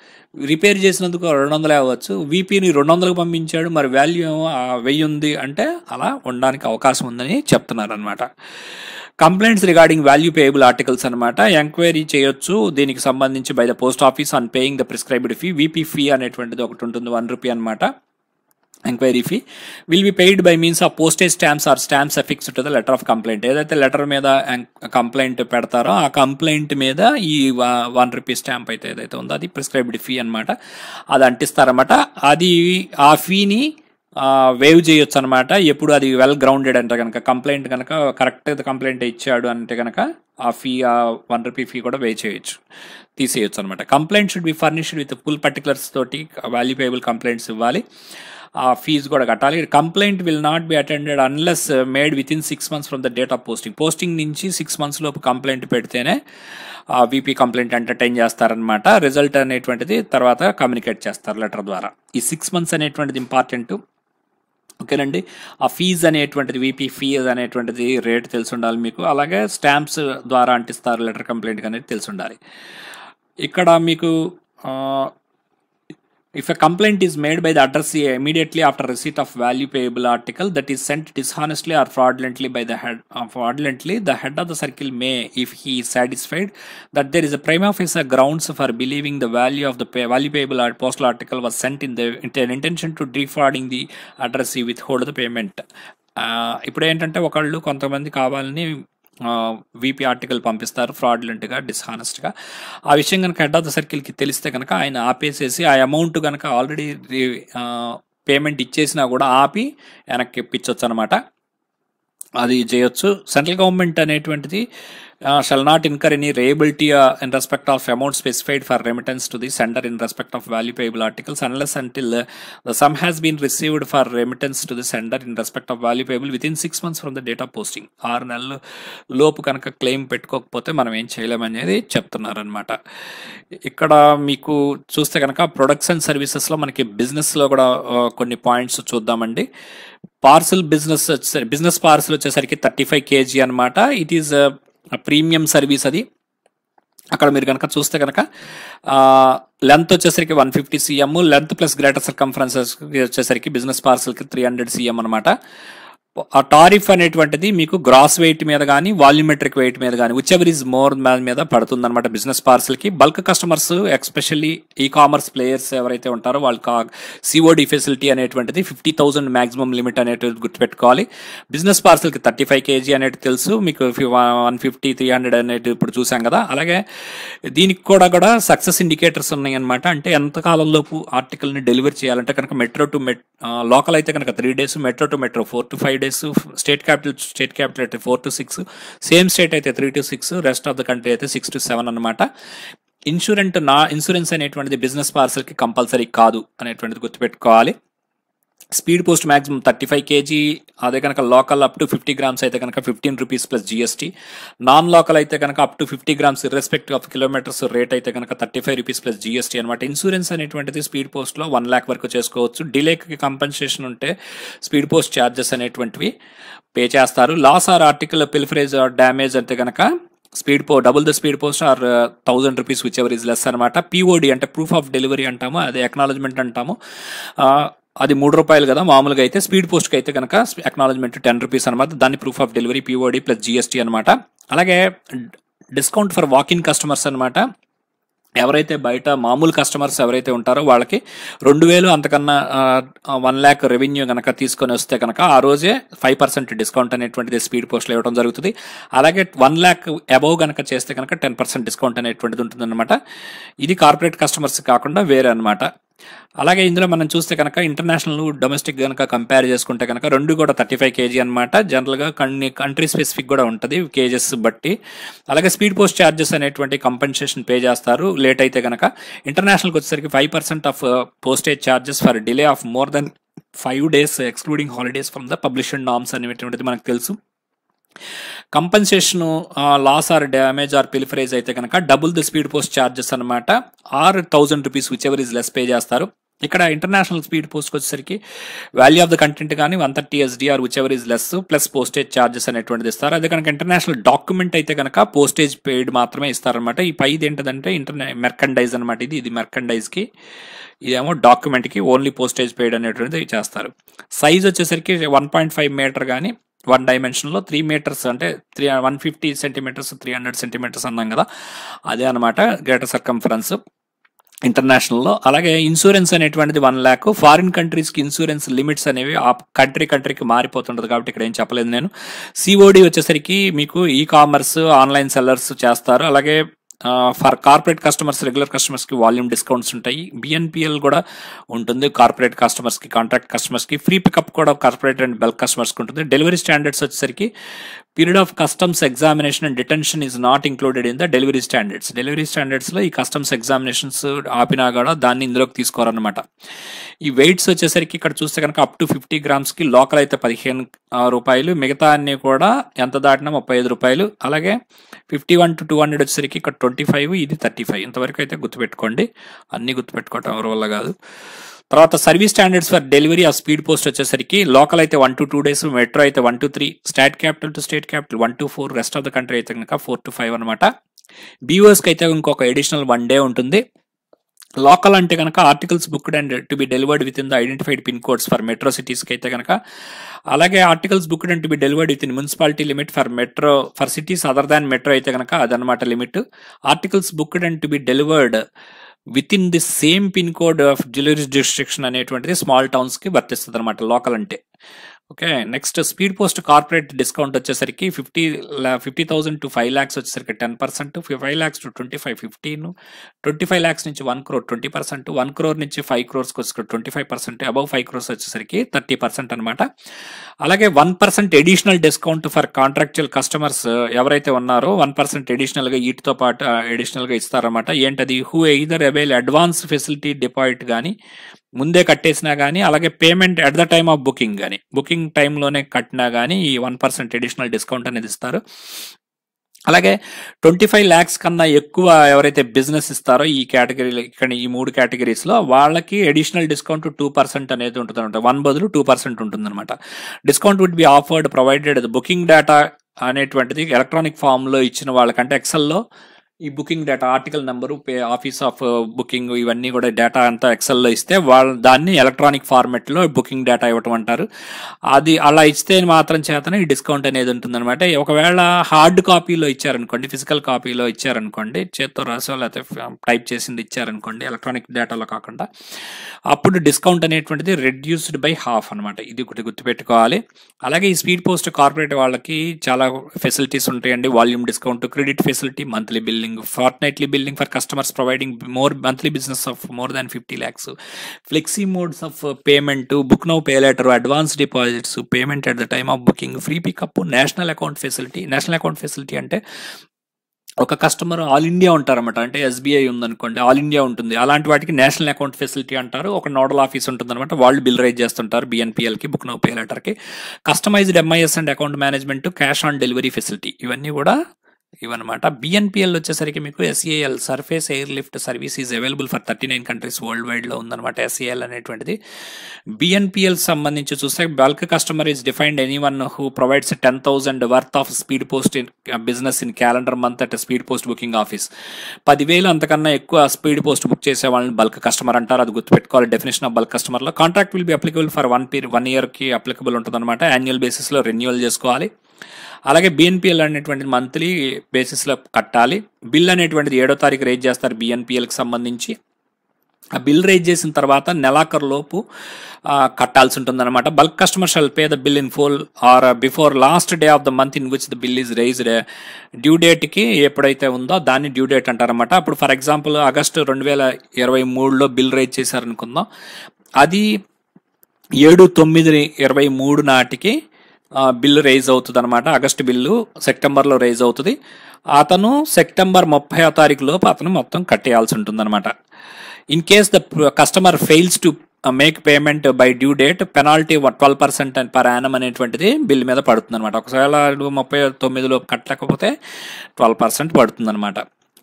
రిపేర్ చేసినందుకు రెండు వందలు అవ్వచ్చు. వీపీని రెండు వందలకు పంపించాడు మరి వాల్యూ ఏమో వెయ్యి ఉంది అంటే అలా ఉండడానికి అవకాశం ఉందని చెప్తున్నారు అనమాట complaints regarding value payable articles అనమాట ఎంక్వైరీ చేయొచ్చు. దీనికి సంబంధించి by the post office on paying the prescribed fee. VP fee అనేటువంటిది ఒకటి ఉంటుంది. వన్ రూపీ అనమాట enquiry fee. Will be paid by means of postage stamps or stamps affix to the letter of complaint ఏదైతే లెటర్ మీద కంప్లైంట్ పెడతారో ఆ కంప్లైంట్ మీద ఈ వన్ రూపీ స్టాంప్ అయితే ఏదైతే ఉందో అది ప్రిస్క్రైబ్డ్ ఫీ అనమాట అది అంటిస్తారన్నమాట. అది ఆ ఫీని వేవ్ చేయొచ్చు అనమాట ఎప్పుడు అది వెల్ గ్రౌండెడ్ అంటే కనుక కంప్లైంట్ కనుక కరెక్ట్ కంప్లైంట్ ఇచ్చాడు అంటే కనుక ఆ ఫీ ఆ వన్ రూపీ ఫీ కూడా వే చేయొచ్చు. తీసేయొచ్చు అనమాట complaint should be furnished with full particulars తోటి వాల్యూపేబుల్ కంప్లైంట్స్ ఇవ్వాలి. ఆ ఫీజు కూడా కట్టాలి. Complaint will not be attended unless made within six months from the date of posting posting నుంచి సిక్స్ మంత్స్ లోపు కంప్లైంట్ పెడితేనే ఆ వీపీ కంప్లైంట్ ఎంటర్టైన్ చేస్తారనమాట రిజల్ట్ అనేటువంటిది తర్వాత కమ్యూనికేట్ చేస్తారు లెటర్ ద్వారా. ఈ సిక్స్ మంత్స్ అనేటువంటిది ఇంపార్టెంట్ ఓకేనండి ఆ ఫీజ్ అనేటువంటిది వీపీ ఫీజ్ అనేటువంటిది రేట్ తెలిసి ఉండాలి మీకు. అలాగే స్టాంప్స్ ద్వారా అంటిస్తారు లెటర్ కంప్లైంట్ అనేది తెలిసి ఉండాలి ఇక్కడ మీకు if a complaint is made by the address immediately after receipt of value payable article that is sent dishonestly or fraudulently by the head fraudulently the head of the circle may if he satisfied that there is a prime officer grounds for believing the value of the value payable postal article was sent in the intention to defrauding the address withhold the payment ఇప్పుడు ఏంటంటే ఒకళ్ళు కొంతమంది కావాలని వీపీ ఆర్టికల్ పంపిస్తారు ఫ్రాడ్లెంట్గా డిస్హానెస్ట్గా ఆ విషయం కనుక హెడ్ ఆఫ్ ద సర్కిల్కి తెలిస్తే కనుక ఆయన ఆపేసేసి ఆ అమౌంట్ కనుక ఆల్రెడీ పేమెంట్ ఇచ్చేసినా కూడా ఆపి వెనక్కి ఇప్పించవచ్చు అనమాట అది చేయొచ్చు. సెంట్రల్ గవర్నమెంట్ అనేటువంటిది shall not incur any liability in respect of amount specified for remittance to the sender in respect of value payable articles unless until the sum has been received for remittance to the sender in respect of value payable within six months from the date of posting ఆరు నెలలు లోపు కనుక క్లెయిమ్ పెట్టుకోకపోతే మనం ఏం చేయలేమనేది చెప్తున్నారనమాట ఇక్కడ మీకు చూస్తే కనుక ప్రొడక్ట్స్ అండ్ సర్వీసెస్లో మనకి బిజినెస్లో కూడా కొన్ని పాయింట్స్ చూద్దామండి. పార్సల్ బిజినెస్ వచ్చేసరికి బిజినెస్ పార్సల్ వచ్చేసరికి థర్టీ ఫైవ్ కేజీ అనమాట ఇట్ ఈస్ ప్రీమియం సర్వీస్ అది. అక్కడ మీరు కనుక చూస్తే కనుక లెంత్ వచ్చేసరికి one fifty CM length plus greater circumferences వచ్చేసరికి బిజినెస్ పార్సల్కి త్రీ హండ్రెడ్ సీఎం అనమాట ఆ టారిఫ్ అనేటువంటిది మీకు గ్రాస్ వెయిట్ మీద కానీ వాల్యూమెట్రిక్ వెయిట్ మీద కానీ విచ్ ఈజ్ మోర్ మీద పడుతుంది అనమాట business పార్సల్కి. Bulk customers especially e commerce players ఎవరైతే ఉంటారో వాళ్ళకి సిఓడి ఫెసిలిటీ అనేటువంటిది ఫిఫ్టీ థౌసండ్ మాక్సిమం లిమిట్ అనేటువంటిది గుర్తుపెట్టుకోవాలి. బిజినెస్ పార్సల్కి థర్టీ ఫైవ్ కేజీ అనేది తెలుసు. మీకు వన్ ఫిఫ్టీ త్రీ హండ్రెడ్ అనేది ఇప్పుడు చూసాం కదా. అలాగే దీనికి కూడా కూడా సక్సెస్ ఇండికేటర్స్ ఉన్నాయన్నమాట. అంటే ఎంత కాలంలోపు ఆర్టికల్ని డెలివరీ చేయాలంటే కనుక మెట్రో టు మెట్ లోకల్ అయితే కనుక three days metro to metro four to five days state capital state capital అయితే four to six same state అయితే three to six rest of the country అయితే సిక్స్ టు సెవెన్ అనమాట ఇన్సూరెంట్ నా ఇన్సూరెన్స్ అనేటువంటిది బిజినెస్ పార్సల్కి కంపల్సరీ కాదు అనేటువంటిది గుర్తుపెట్టుకోవాలి. Speed post maximum thirty five KG అదే కనుక local up to fifty grams అయితే కనుక fifteen rupees plus GST non local అయితే కనుక up to fifty grams respect of kilometres rate అయితే కనుక thirty five rupees plus GST అనమాట ఇన్సూరెన్స్ అనేటువంటిది స్పీడ్ పోస్ట్లో వన్ ల్యాక్ వరకు చేసుకోవచ్చు. డిలేకి కంపెన్సేషన్ ఉంటే స్పీడ్ పోస్ట్ ఛార్జెస్ అనేటువంటివి పే చేస్తారు. Loss or article pilferage or damage అయితే కనుక స్పీడ్ పో double the speed post or thousand rupees whichever is less అనమాట పీఓడి అంటే ప్రూఫ్ ఆఫ్ డెలివరీ అంటాము అది ఎక్నాలజ్మెంట్ అంటాము. Uh, అది మూడు రూపాయలు కదా మామూలుగా అయితే స్పీడ్ పోస్ట్కి అయితే కనుక అక్నాలజ్మెంట్ టెన్ రూపీస్ అనమాట దాన్ని proof of delivery POD plus GST అనమాట అలాగే డిస్కౌంట్ ఫర్ వాకింగ్ కస్టమర్స్ అనమాట ఎవరైతే బయట మామూలు కస్టమర్స్ ఎవరైతే ఉంటారో వాళ్ళకి రెండు వేలు అంతకన్నా వన్ ల్యాక్ రెవెన్యూ కనుక తీసుకొని వస్తే కనుక ఆ రోజే ఫైవ్ పర్సెంట్ డిస్కౌంట్ అనేటువంటిది స్పీడ్ పోస్ట్లో ఇవ్వడం జరుగుతుంది. అలాగే వన్ ల్యాక్ అబౌవ్ కనుక చేస్తే కనుక టెన్ పర్సెంట్ డిస్కౌంట్ అనేటువంటిది ఉంటుందన్నమాట. ఇది కార్పొరేట్ కస్టమర్స్ కాకుండా వేరే అనమాట అలాగే ఇందులో మనం చూస్తే కనుక ఇంటర్నేషనల్ డొమెస్టిక్ కనుక కంపేర్ చేసుకుంటే కనుక రెండు కూడా థర్టీ ఫైవ్ కేజీ అనమాట జనరల్గా కొన్ని కంట్రీ స్పెసిఫిక్ కూడా ఉంటుంది కేజెస్ బట్టి. అలాగే స్పీడ్ పోస్ట్ ఛార్జెస్ అనేటువంటి కంపెన్సేషన్ పే చేస్తారు. లేట్ అయితే కనుక ఇంటర్నేషనల్కి వచ్చేసరికి five percent of postage charges for delay of more than five days excluding holidays from the publication norms అనేటువంటిది మనకు తెలుసు. Compensation loss or damage or pilferage అయితే కనుక double the speed post charges అనమాట or thousand rupees whichever is less pay చేస్తారు. ఇక్కడ ఇంటర్నేషనల్ స్పీడ్ పోస్ట్కి వచ్చేసరికి వాల్యూ ఆఫ్ ద కంటెంట్ కానీ one thirty SDR whichever is less plus postage charges అనేటువంటిది ఇస్తారు. అదే కనుక ఇంటర్నేషనల్ డాక్యుమెంట్ అయితే కనుక పోస్టేజ్ పేడ్ మాత్రమే ఇస్తారనమాట ఈ పైది ఏంటంటే ఇంటర్నే మెర్కండైజ్ అనమాట ఇది. ఇది మెర్కండైజ్కి ఇదేమో డాక్యుమెంట్కి ఓన్లీ పోస్టేజ్ పెయిడ్ అనేటువంటిది చేస్తారు. సైజ్ వచ్చేసరికి వన్ పాయింట్ ఫైవ్ మీటర్ కానీ వన్ డైమెన్షన్లో త్రీ మీటర్స్ అంటే three one fifty centimetres three hundred centimetres అన్నాం కదా. అదే అనమాట గ్రేటర్ సర్కంఫరెన్స్ ఇంటర్నేషనల్లో అలాగే ఇన్సూరెన్స్ అనేటువంటిది వన్ ల్యాక్ ఫారిన్ కంట్రీస్కి ఇన్సూరెన్స్ లిమిట్స్ అనేవి ఆ కంట్రీ కంట్రీకి మారిపోతుంటుంది కాబట్టి ఇక్కడ ఏం చెప్పలేదు నేను. సిఓడి వచ్చేసరికి మీకు ఈ కామర్స్ ఆన్లైన్ సెల్లర్స్ చేస్తారు. అలాగే ఫర్ కార్పొరేట్ కస్టమర్స్ రెగ్యులర్ కస్టమర్స్కి వాల్యూమ్ డిస్కౌంట్స్ ఉంటాయి. బిఎన్పిఎల్ కూడా ఉంటుంది. కార్పొరేట్ కస్టమర్స్కి కాంట్రాక్ట్ కస్టమర్స్కి. ఫ్రీ పికప్ కూడా కార్పొరేట్ అండ్ బల్క్ కస్టమర్స్కి ఉంటుంది. డెలివరీ స్టాండర్డ్స్ వచ్చేసరికి period of customs examination and detention is not included in the delivery standards. Delivery స్టాండర్డ్స్లో ఈ కస్టమ్స్ ఎగ్జామినేషన్స్ ఆపినా కూడా దాన్ని ఇందులోకి తీసుకోరన్నమాట. ఈ వెయిట్స్ వచ్చేసరికి ఇక్కడ చూస్తే కనుక అప్ టు ఫిఫ్టీ గ్రామ్స్కి లోకల్ అయితే పదిహేను రూపాయలు మిగతా అన్ని కూడా ఎంత దాటినా ముప్పై ఐదు రూపాయలు. అలాగే fifty one to two hundred వచ్చేసరికి ఇక్కడ ట్వంటీ ఫైవ్ ఇది థర్టీ ఫైవ్ ఇంతవరకు అయితే గుర్తుపెట్టుకోండి. అన్నీ గుర్తుపెట్టుకోవటం ఎవరి వల్ల కాదు. తర్వాత సర్వీస్ స్టాండర్డ్స్ ఫర్ డెలివరీ ఆ స్పీడ్ పోస్ట్ వచ్చేసరికి లోకల్ అయితే one to two days metro అయితే one to three state capital to state capital one to four rest of the country అయితే కనుక ఫోర్ టు ఫైవ్ అనమాట బీఓఎస్కి అయితే ఇంకొక ఎడిషనల్ వన్ డే ఉంటుంది. లోకల్ అంటే కనుక articles booked and to be delivered within the identified pin codes for metro సిటీస్కి అయితే కనుక అలాగే articles booked and to be delivered within municipality limit for metro for cities other than metro అయితే కనుక అదనమాట limit articles booked and to be delivered within the same pin code of delivery distinction అనేటువంటిది స్మాల్ టౌన్స్కి వర్తిస్తుంది అనమాట లోకల్ అంటే. Okay next speed post corporate discount వచ్చేసరికి fifty fifty thousand to five lakhs వచ్చేసరికి ten percent five lakhs to twenty five fifteen twenty five lakhs నుంచి one crore twenty percent one crore నుంచి ఫైవ్ క్రోర్స్కి వచ్చేసరికి twenty five percent above five crores వచ్చేసరికి థర్టీ పర్సెంట్ అనమాట అలాగే one percent additional discount for contractual customers ఎవరైతే ఉన్నారో వన్ పర్సెంట్ ఎడిషనల్గా వీటితో పాటు ఎడిషనల్గా ఇస్తారన్నమాట. ఏంటది? Who either avail advance facility deposit కానీ ముందే కట్టేసినా కానీ అలాగే payment at the time of booking కానీ బుకింగ్ టైంలోనే కట్టినా కానీ ఈ వన్ పర్సెంట్ అడిషనల్ డిస్కౌంట్ అనేది ఇస్తారు. అలాగే ట్వంటీ ఫైవ్ ల్యాక్స్ కన్నా ఎక్కువ ఎవరైతే బిజినెస్ ఇస్తారో ఈ కేటగిరీలో ఇక్కడ ఈ మూడు కేటగిరీస్లో వాళ్ళకి అడిషనల్ డిస్కౌంట్ టూ పర్సెంట్ అనేది ఉంటుంది అనమాట వన్ బదులు టూ పర్సెంట్ ఉంటుంది అనమాట discount would be offered provided booking data అనేటువంటిది ఎలక్ట్రానిక్ ఫామ్లో ఇచ్చిన వాళ్ళకంటే ఎక్సెల్లో ఈ booking data article number pay office of booking ఇవన్నీ కూడా డేటా అంతా ఎక్సెల్లో ఇస్తే వాళ్ళ దాన్ని ఎలక్ట్రానిక్ ఫార్మెట్లో బుకింగ్ డేటా ఇవ్వటం అంటారు. అది అలా ఇస్తే మాత్రం చేతనే ఈ డిస్కౌంట్ అనేది ఉంటుందన్నమాట. ఒకవేళ హార్డ్ కాపీలో ఇచ్చారనుకోండి ఫిజికల్ కాపీలో ఇచ్చారనుకోండి చేత్తో రాసో లేకపోతే టైప్ చేసింది ఇచ్చారనుకోండి ఎలక్ట్రానిక్ డేటాలో కాకుండా అప్పుడు డిస్కౌంట్ అనేటువంటిది రెడ్యూస్డ్ బై హాఫ్ అనమాట ఇది ఒకటి గుర్తుపెట్టుకోవాలి. అలాగే ఈ స్పీడ్ పోస్ట్ కార్పొరేట్ వాళ్ళకి చాలా ఫెసిలిటీస్ ఉంటాయండి. Volume discount credit facility monthly billing fortnightly billing for customers providing more monthly business of more than fifty lakhs flexi modes of payment book now pay later advance deposits payment at the time of booking free pickup national account facility national account facility అంటే ఒక కస్టమర్ ఆల్ ఇండియా ఉంటారన్నమాట. అంటే ఎస్బీఐ ఉందనుకోండి ఆల్ ఇండియా ఉంటుంది. అలాంటి వాటికి నేషనల్ అకౌంట్ ఫెసిలిటీ అంటారు. ఒక నోడల్ ఆఫీస్ ఉంటుందన్నమాట. వాళ్ళు బిల్ రైజ్ చేస్తుంటారు బిఎన్పిఎల్కి book no pay లెటర్కి customised MIS and account management cash on delivery facility ఇవన్నీ కూడా ఇవన్నమాట. బిఎన్పిఎల్ వచ్చేసరికి మీకు SAL surface air lift service is available for thirty nine countries world వైడ్లో ఉందన్నమాట ఎస్ఏఎల్ అనేటువంటిది. బిఎన్పిఎల్ సంబంధించి చూస్తే bulk customer is defined any one who provides ten thousand worth of speed post in business in calendar month at speed post booking office పదివేలు అంతకన్నా ఎక్కువ స్పీడ్ పోస్ట్ బుక్ చేసే వాళ్ళని బల్క్ కస్టమర్ అంటారు. అది గుర్తుపెట్టుకోవాలి. Definition of bulk కస్టమర్లో contract will be applicable for one per one ఇయర్కి అప్లికబుల్ ఉంటుంది అనమాట యాన్యువల్ బేసిస్లో రెన్యువల్ చేసుకోవాలి. అలాగే బిఎన్పిఎల్ అనేటువంటిది మంత్లీ బేసిస్లో కట్టాలి. బిల్ అనేటువంటిది ఏడో తారీఖు రేజ్ చేస్తారు బిఎన్పిఎల్కి సంబంధించి. ఆ బిల్ రేజ్ చేసిన తర్వాత నెలాఖరు లోపు కట్టాల్సి ఉంటుంది అనమాట bulk customer shall pay the bill in full or before last day of the month in which the bill is raised due డేట్కి ఎప్పుడైతే ఉందో దాన్ని డ్యూ డేట్ అంటారనమాట అప్పుడు ఫర్ ఎగ్జాంపుల్ ఆగస్టు రెండు వేల ఇరవై మూడులో బిల్ రైజ్ చేశారనుకుందాం. అది ఏడు తొమ్మిది ఇరవై మూడు నాటికి బిల్లు రైజ్ అవుతుంది అనమాట ఆగస్టు బిల్లు సెప్టెంబర్లో రైజ్ అవుతుంది. అతను సెప్టెంబర్ ముప్పై తారీఖు లోపు అతను మొత్తం కట్టేయాల్సి ఉంటుంది అనమాట in case the customer fails to make payment by due date penalty twelve percent per annum అనేటువంటిది బిల్ మీద పడుతుంది అనమాట ఒకవేళ ముప్పై తొమ్మిదిలో కట్టలేకపోతే ట్వెల్వ్ పర్సెంట్ పడుతుంది అనమాట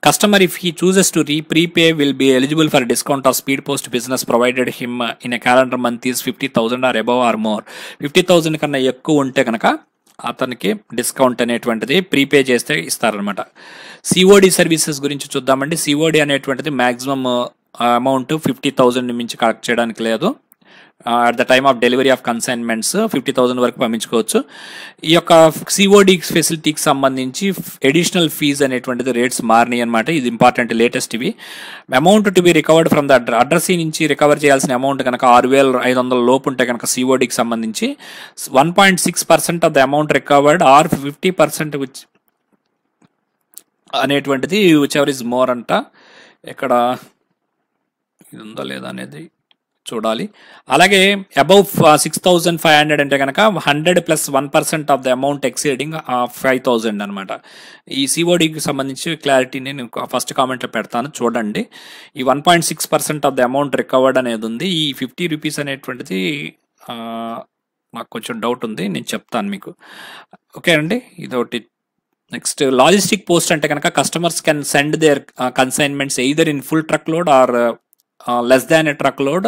customer if he chooses to re prepay will be eligible for discount of speed post business provided him in a calendar month is fifty thousand or above or more fifty thousand కన్నా ఎక్కువ ఉంటే కనుక అతనికి డిస్కౌంట్ అనేటువంటిది ప్రీపే చేస్తే ఇస్తారనమాట సిఓడి సర్వీసెస్ గురించి చూద్దామండి. సిఓడి అనేటువంటిది మాక్సిమం అమౌంట్ ఫిఫ్టీ థౌజండ్ మించి కలెక్ట్ చేయడానికి లేదు. At the time of delivery of consignments fifty thousand వరకు పంపించుకోవచ్చు. ఈ యొక్క సిఓడి ఫెసిలిటీకి సంబంధించి అడిషనల్ ఫీజ్ అనేటువంటిది రేట్స్ మారినాయి అనమాట ఇది ఇంపార్టెంట్ లేటెస్ట్ ఇవి. Amount to be recovered from the address నుంచి రికవర్ చేయాల్సిన అమౌంట్ కనుక ఆరు వేల ఐదు వందల లోపు ఉంటే కనుక సిఓడికి సంబంధించి one point six percent of the amount recovered or fifty percent which అనేటువంటిది విచ్ ఎవర్ ఇస్ మోర్ అంట ఇక్కడ ఇది ఉందా లేదా అనేది చూడాలి. అలాగే above six thousand five hundred అంటే కనుక hundred plus one percent of the amount exceeding five thousand అనమాట ఈ సిఓడికి సంబంధించి క్లారిటీని నేను ఫస్ట్ కామెంట్లో పెడతాను చూడండి. ఈ one point six percent of the amount recovered అనేది ఉంది. ఈ ఫిఫ్టీ రూపీస్ అనేటువంటిది నాకు కొంచెం డౌట్ ఉంది నేను చెప్తాను మీకు. ఓకే అండి ఇదొకటి. నెక్స్ట్ లాజిస్టిక్ పోస్ట్ అంటే కనుక customers can send their consignments either in full truck load or less than a truck load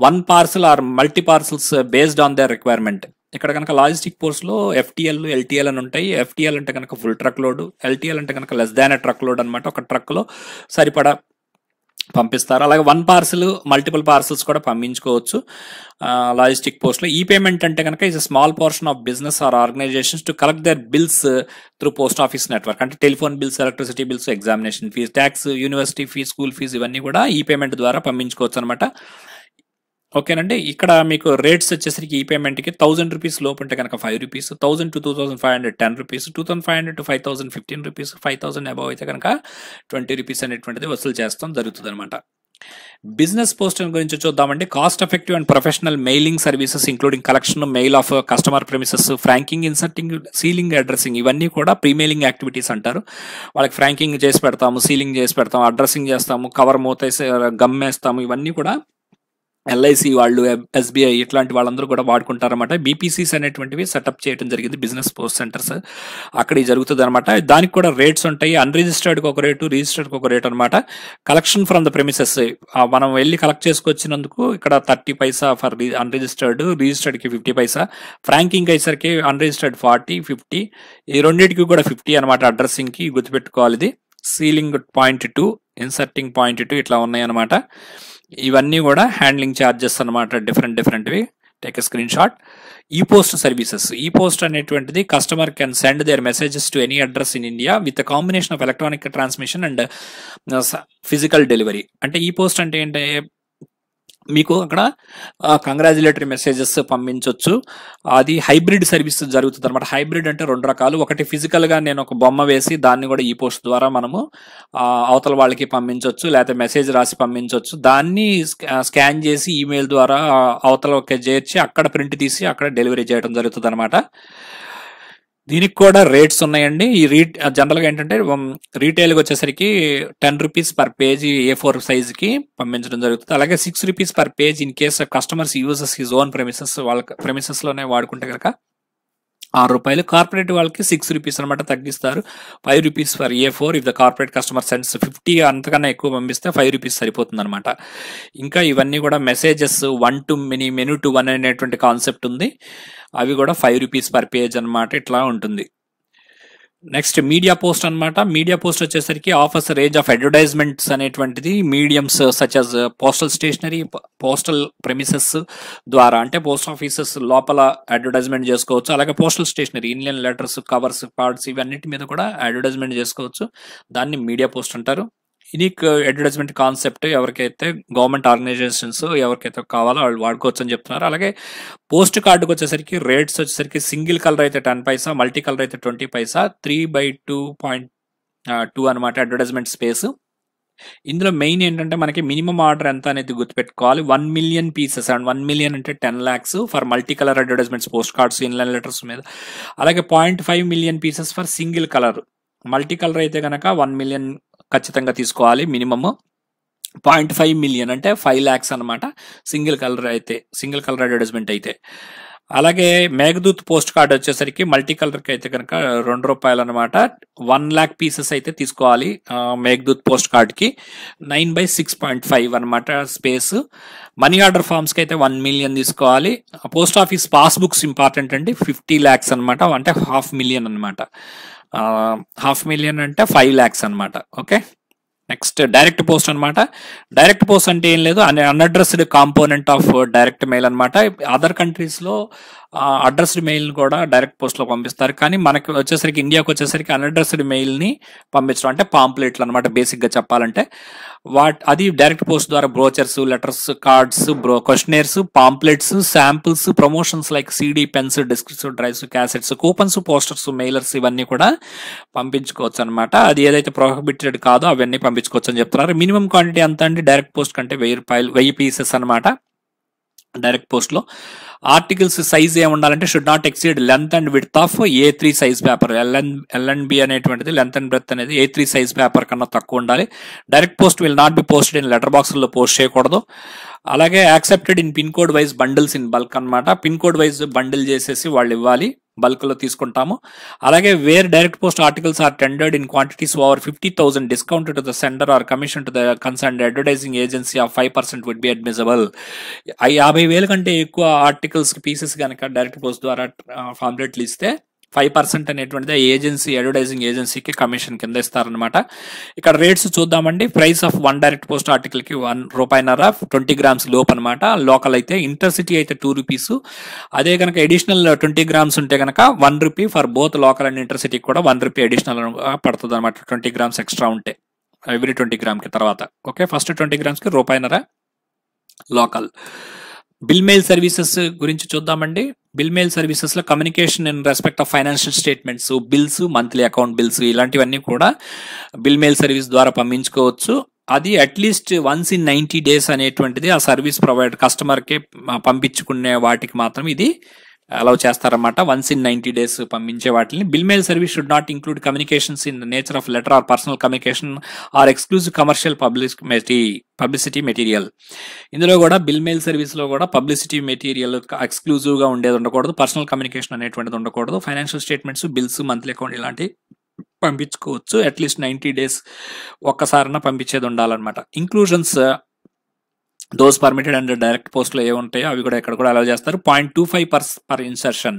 one parcel or multi parcels based on their requirement ఇక్కడ కనుక లాజిస్టిక్ పోర్స్లో ఎఫ్టీఎల్ ఎల్టీఎల్ అని ఉంటాయి. ఎఫ్టీఎల్ అంటే కనుక ఫుల్ ట్రక్ లోడ్ ఎల్టీఎల్ అంటే కనుక less than a truck load అనమాట ఒక ట్రక్లో సరిపడా పంపిస్తారు. అలాగే వన్ పార్సల్ మల్టిపుల్ పార్సల్స్ కూడా పంపించుకోవచ్చు. లాజిస్టిక్ పోస్ట్లో ఈ పేమెంట్ అంటే కనుక is small portion of business or organisations to collect their bills through post office network అంటే telephone bills electricity bills examination fees tax university fees school fees ఇవన్నీ కూడా ఈ పేమెంట్ ద్వారా పంపించుకోవచ్చు అనమాట ఓకేనండి. ఇక్కడ మీకు రేట్స్ వచ్చేసరికి ఈ పేమెంట్కి థౌసండ్ రూపీస్ లోపు ఉంటే కనుక five rupees thousand to two thousand five hundred ten rupees two thousand five hundred to five thousand fifteen rupees five thousand above అయితే కనుక ట్వంటీ రూపీస్ అనేటువంటిది వసూలు చేస్తాం జరుగుతుంది అనమాట బిజినెస్ పోస్ట్ గురించి చూద్దామండి. Cost effective and professional mailing services including collection mail of customer premises franking inserting sealing addressing ఇవన్నీ కూడా ప్రీమెయిలింగ్ యాక్టివిటీస్ అంటారు. వాళ్ళకి ఫ్రాంకింగ్ చేసి పెడతాము సీలింగ్ చేసి పెడతాము అడ్రసింగ్ చేస్తాము కవర్ మూత గమ్ వేస్తాము ఇవన్నీ కూడా ఎల్ఐసి వాళ్ళు ఎస్బీఐ ఇట్లాంటి వాళ్ళందరూ కూడా వాడుకుంటారన్నమాట. బీపీసీస్ అనేటువంటివి సెటప్ చేయడం జరిగింది బిజినెస్ పోస్ట్ సెంటర్స్. అక్కడ జరుగుతుంది అనమాట దానికి కూడా రేట్స్ ఉంటాయి. అన్రిజిస్టర్డ్కి ఒక రేటు రిజిస్టర్డ్కి ఒక రేట్ అనమాట కలెక్షన్ ఫ్రమ్ ద ప్రెమిసెస్ మనం వెళ్ళి కలెక్ట్ చేసుకొచ్చినందుకు ఇక్కడ థర్టీ పైసా ఫర్ అన్రిజిస్టర్డ్ రిజిస్టర్డ్కి ఫిఫ్టీ పైసా. ఫ్రాంకింగ్ అయ్యేసరికి అన్రిజిస్టర్డ్ ఫార్టీ ఫిఫ్టీ ఈ రెండింటికి కూడా ఫిఫ్టీ అనమాట అడ్రస్సింగ్కి గుర్తుపెట్టుకోవాలి ఇది. Sealing point two inserting point two ఇట్లా ఉన్నాయన్నమాట. ఇవన్నీ కూడా హ్యాండ్లింగ్ ఛార్జెస్ అనమాట different డిఫరెంట్వి take a screenshot E post services E post అనేటువంటిది customer can send their messages to any address in India with combination of electronic transmission and physical delivery అంటే ఈ పోస్ట్ అంటే ఏంటంటే మీకు అక్కడ కంగ్రాచులేటరీ మెసేజెస్ పంపించవచ్చు అది హైబ్రిడ్ సర్వీస్ జరుగుతుంది అనమాట హైబ్రిడ్ అంటే రెండు రకాలు. ఒకటి ఫిజికల్గా నేను ఒక బొమ్మ వేసి దాన్ని కూడా ఈ పోస్ట్ ద్వారా మనము అవతల వాళ్ళకి పంపించవచ్చు లేకపోతే మెసేజ్ రాసి పంపించవచ్చు దాన్ని స్కాన్ చేసి ఈమెయిల్ ద్వారా అవతలకి చేర్చి అక్కడ ప్రింట్ తీసి అక్కడ డెలివరీ చేయడం జరుగుతుంది అనమాట దీనికి కూడా రేట్స్ ఉన్నాయండి. ఈ రీట్ జనరల్గా ఏంటంటే రీటైల్కి వచ్చేసరికి ten rupees per page A four సైజ్కి పంపించడం జరుగుతుంది. అలాగే six rupees per page in case customers uses his own premises వాళ్ళ ప్రెమిసెస్లోనే వాడుకుంటే కనుక ఆరు రూపాయలు. కార్పొరేట్ వాళ్ళకి సిక్స్ రూపీస్ అనమాట తగ్గిస్తారు. Five rupees for A four if the corporate customer sends fifty అంతకన్నా ఎక్కువ పంపిస్తే ఫైవ్ రూపీస్ సరిపోతుంది అనమాట ఇంకా ఇవన్నీ కూడా messages one to many many to one అనేటువంటి కాన్సెప్ట్ ఉంది. అవి కూడా ఫైవ్ రూపీస్ పర్ పేజ్ అన్నమాట. ఇట్లా ఉంటుంది. నెక్స్ట్ మీడియా పోస్ట్ అన్నమాట. మీడియా పోస్ట్ వచ్చేసరికి ఆఫర్స్ రేంజ్ ఆఫ్ అడ్వర్టైజ్మెంట్స్ అనేటువంటిది mediums such as postal stationery postal premises ద్వారా అంటే పోస్ట్ ఆఫీసెస్ లోపల అడ్వర్టైజ్మెంట్ చేసుకోవచ్చు. అలాగే postal stationery Indian letters covers cards ఇవన్నిటి మీద కూడా అడ్వర్టైజ్మెంట్ చేసుకోవచ్చు. దాన్ని మీడియా పోస్ట్ అంటారు. యూనిక్ అడ్వర్టైజ్మెంట్ కాన్సెప్ట్ ఎవరికైతే గవర్నమెంట్ ఆర్గనైజేషన్స్ ఎవరికైతే కావాలో వాళ్ళు వాడుకోవచ్చు అని చెప్తున్నారు. అలాగే పోస్ట్ కార్డుకి వచ్చేసరికి రేట్స్ వచ్చేసరికి సింగిల్ కలర్ అయితే టెన్ పైసా మల్టీ కలర్ అయితే twenty paisa three by two point two అనమాట అడ్వర్టైజ్మెంట్ స్పేస్ ఇందులో మెయిన్ ఏంటంటే మనకి మినిమం ఆర్డర్ ఎంత అనేది గుర్తుపెట్టుకోవాలి. One million pieces and one million అంటే ten lakhs for multi colour advertisements post cards inline letters మీద. అలాగే point five million pieces for single colour multi colour అయితే కనుక వన్ మిలియన్ ఖచ్చితంగా తీసుకోవాలి మినిమమ్ పాయింట్ ఫైవ్ మిలియన్ అంటే ఫైవ్ ల్యాక్స్ అనమాట సింగిల్ కలర్ అయితే సింగిల్ కలర్ అడ్వర్టైజ్మెంట్ అయితే. అలాగే మేఘదూత్ పోస్ట్ కార్డ్ వచ్చేసరికి మల్టీ కలర్కి అయితే కనుక రెండు రూపాయలు అనమాట వన్ ల్యాక్ పీసెస్ అయితే తీసుకోవాలి మేఘదూత్ పోస్ట్ కార్డ్కి. Nine by six point five అనమాట స్పేస్. మనీ ఆర్డర్ ఫామ్స్కి అయితే వన్ మిలియన్ తీసుకోవాలి. పోస్ట్ ఆఫీస్ పాస్బుక్స్ ఇంపార్టెంట్ అండి ఫిఫ్టీ ల్యాక్స్ అనమాట అంటే హాఫ్ మిలియన్ అనమాట హాఫ్ మిలియన్ అంటే ఫైవ్ ల్యాక్స్ అనమాట ఓకే? నెక్స్ట్ డైరెక్ట్ పోస్ట్ అనమాట డైరెక్ట్ పోస్ట్ అంటే ఏం లేదు. Un unaddressed component of direct mail అనమాట అదర్ కంట్రీస్లో అడ్రస్డ్ మెయిల్ని కూడా డైరెక్ట్ పోస్ట్లో పంపిస్తారు. కానీ మనకి వచ్చేసరికి ఇండియాకి వచ్చేసరికి అన్అడ్రస్డ్ మెయిల్ని పంపించడం అంటే పాంప్లెట్లు అనమాట బేసిక్గా చెప్పాలంటే. వాట్ అది డైరెక్ట్ పోస్ట్ ద్వారా brochures letters cards bro questionnaires pamphlets samples promotions like CD pens discs drives cassettes coupons posters mailers ఇవన్నీ కూడా పంపించుకోవచ్చు అనమాట అది ఏదైతే ప్రొహిబిటెడ్ కాదో అవన్నీ పంపించుకోవచ్చు అని చెప్తున్నారు. మినిమం క్వాంటిటీ ఎంత అండి? డైరెక్ట్ పోస్ట్ కంటే వెయ్యి రూపాయలు వెయ్యి పీసెస్ అనమాట డైరెక్ట్ పోస్ట్లో ఆర్టికల్స్ సైజ్ ఏమి ఉండాలంటే should not exceed length and width of A three size paper L and B అనేటువంటిది లెంత్ అండ్ బ్రెత్ అనేది ఏ త్రీ సైజ్ పేపర్ కన్నా తక్కువ ఉండాలి. Direct post will not be posted in letter బాక్స్లో పోస్ట్ చేయకూడదు. అలాగే accepted in pin code wise bundles in bulk అనమాట పిన్ కోడ్ వైజ్ బండిల్ చేసేసి వాళ్ళు ఇవ్వాలి. బల్క్లో తీసుకుంటాము. అలాగే where direct post articles are tendered in quantities over fifty thousand discount to the sender or commission to the concern advertising agency of five percent would be admissible. యాభై వేల కంటే ఎక్కువ ఆర్టికల్స్ పీసెస్ కనుక డైరెక్ట్ పోస్ట్ ద్వారా ఫాంప్లెట్లు ఇస్తే ఫైవ్ పర్సెంట్ అనేటువంటిది ఏజెన్సీ అడ్వర్టైజింగ్ ఏజెన్సీకి కమిషన్ కింద ఇస్తారనమాట ఇక్కడ రేట్స్ చూద్దామండి. Price of one direct post ఆర్టికల్కి one రూపాయిన్నర ట్వంటీ గ్రామ్స్ లోపు అనమాట లోకల్ అయితే ఇంటర్సిటీ అయితే టూ రూపీస్. అదే కనుక అడిషనల్ ట్వంటీ గ్రామ్స్ ఉంటే కనుక one rupee for both local and ఇంటర్సిటీకి కూడా వన్ రూపీ అడిషనల్ పడుతుంది అనమాట ట్వంటీ గ్రామ్స్ ఎక్స్ట్రా ఉంటే ఎవ్రీ ట్వంటీ గ్రామ్కి తర్వాత. ఓకే ఫస్ట్ ట్వంటీ గ్రామ్స్కి కి లోకల్. బిల్ మెయిల్ సర్వీసెస్ గురించి చూద్దామండి. బిల్ మెయిల్ సర్వీసెస్లో communication in respect of financial statements bills monthly account bills ఇలాంటివన్నీ కూడా బిల్ మెయిల్ సర్వీస్ ద్వారా పంపించుకోవచ్చు. అది at least once in ninety days అనేటువంటిది ఆ సర్వీస్ ప్రొవైడర్ కస్టమర్కే పంపించుకునే వాటికి మాత్రం ఇది అలౌ చేస్తారన్నమాట. వన్స్ ఇన్ నైంటీ డేస్ పంపించే వాటిని. Bill mail service should not include communications in the nature of letter or personal communication or exclusive commercial publicity publicity material ఇందులో కూడా బిల్ మెయిల్ సర్వీస్లో కూడా పబ్లిసిటీ మెటీరియల్ ఎక్స్క్లూజివ్గా ఉండేది ఉండకూడదు. పర్సనల్ కమ్యూనికేషన్ అనేటువంటిది ఉండకూడదు. Financial statements bills monthly account ఇలాంటి పంపించుకోవచ్చు. అట్లీస్ట్ నైంటీ డేస్ ఒక్కసారిన పంపించేది ఉండాలన్నమాట. Inclusions those permitted and direct పోస్ట్లో ఏ ఉంటాయో అవి కూడా ఇక్కడ కూడా అలౌ చేస్తారు. Point two five per per insertion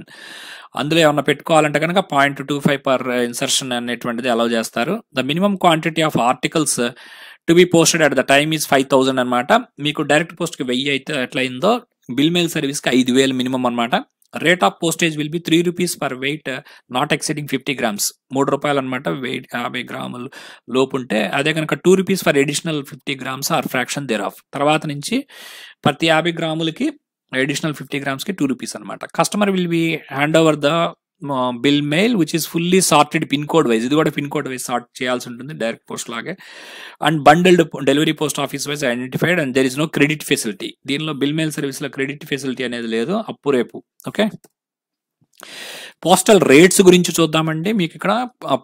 అందులో ఏమన్నా పెట్టుకోవాలంటే కనుక point two five per insertion అనేటువంటిది అలౌ చేస్తారు. The minimum quantity of articles to be posted at the time is five thousand అనమాట మీకు డైరెక్ట్ పోస్ట్కి వెయ్యి అయితే ఎట్లయిందో బిల్ మెయిల్ సర్వీస్కి ఐదు వేలు మినిమం అనమాట rate of postage will be three rupees per weight not exceeding fifty grams మూడు రూపాయలు అనమాట వెయిట్ యాభై గ్రాములు లోపు ఉంటే అదే కనుక two rupees for additional fifty grams or fraction thereof తర్వాత నుంచి ప్రతి యాభై గ్రాములకి అడిషనల్ ఫిఫ్టీ గ్రామ్స్కి టూ రూపీస్ అనమాట customer will be hand over the bill mail which is fully sorted pin code wise ఇది కూడా పిన్ కోడ్ వైజ్ సార్ట్ చేయాల్సి ఉంటుంది డైరెక్ట్ పోస్ట్ లాగే. And bundled delivery post office wise identified and there is no credit facility దీనిలో బిల్ మెయిల్ సర్వీస్లో క్రెడిట్ ఫెసిలిటీ అనేది లేదు అప్పు రేపు. ఓకే పోస్టల్ రేట్స్ గురించి చూద్దామండి. మీకు ఇక్కడ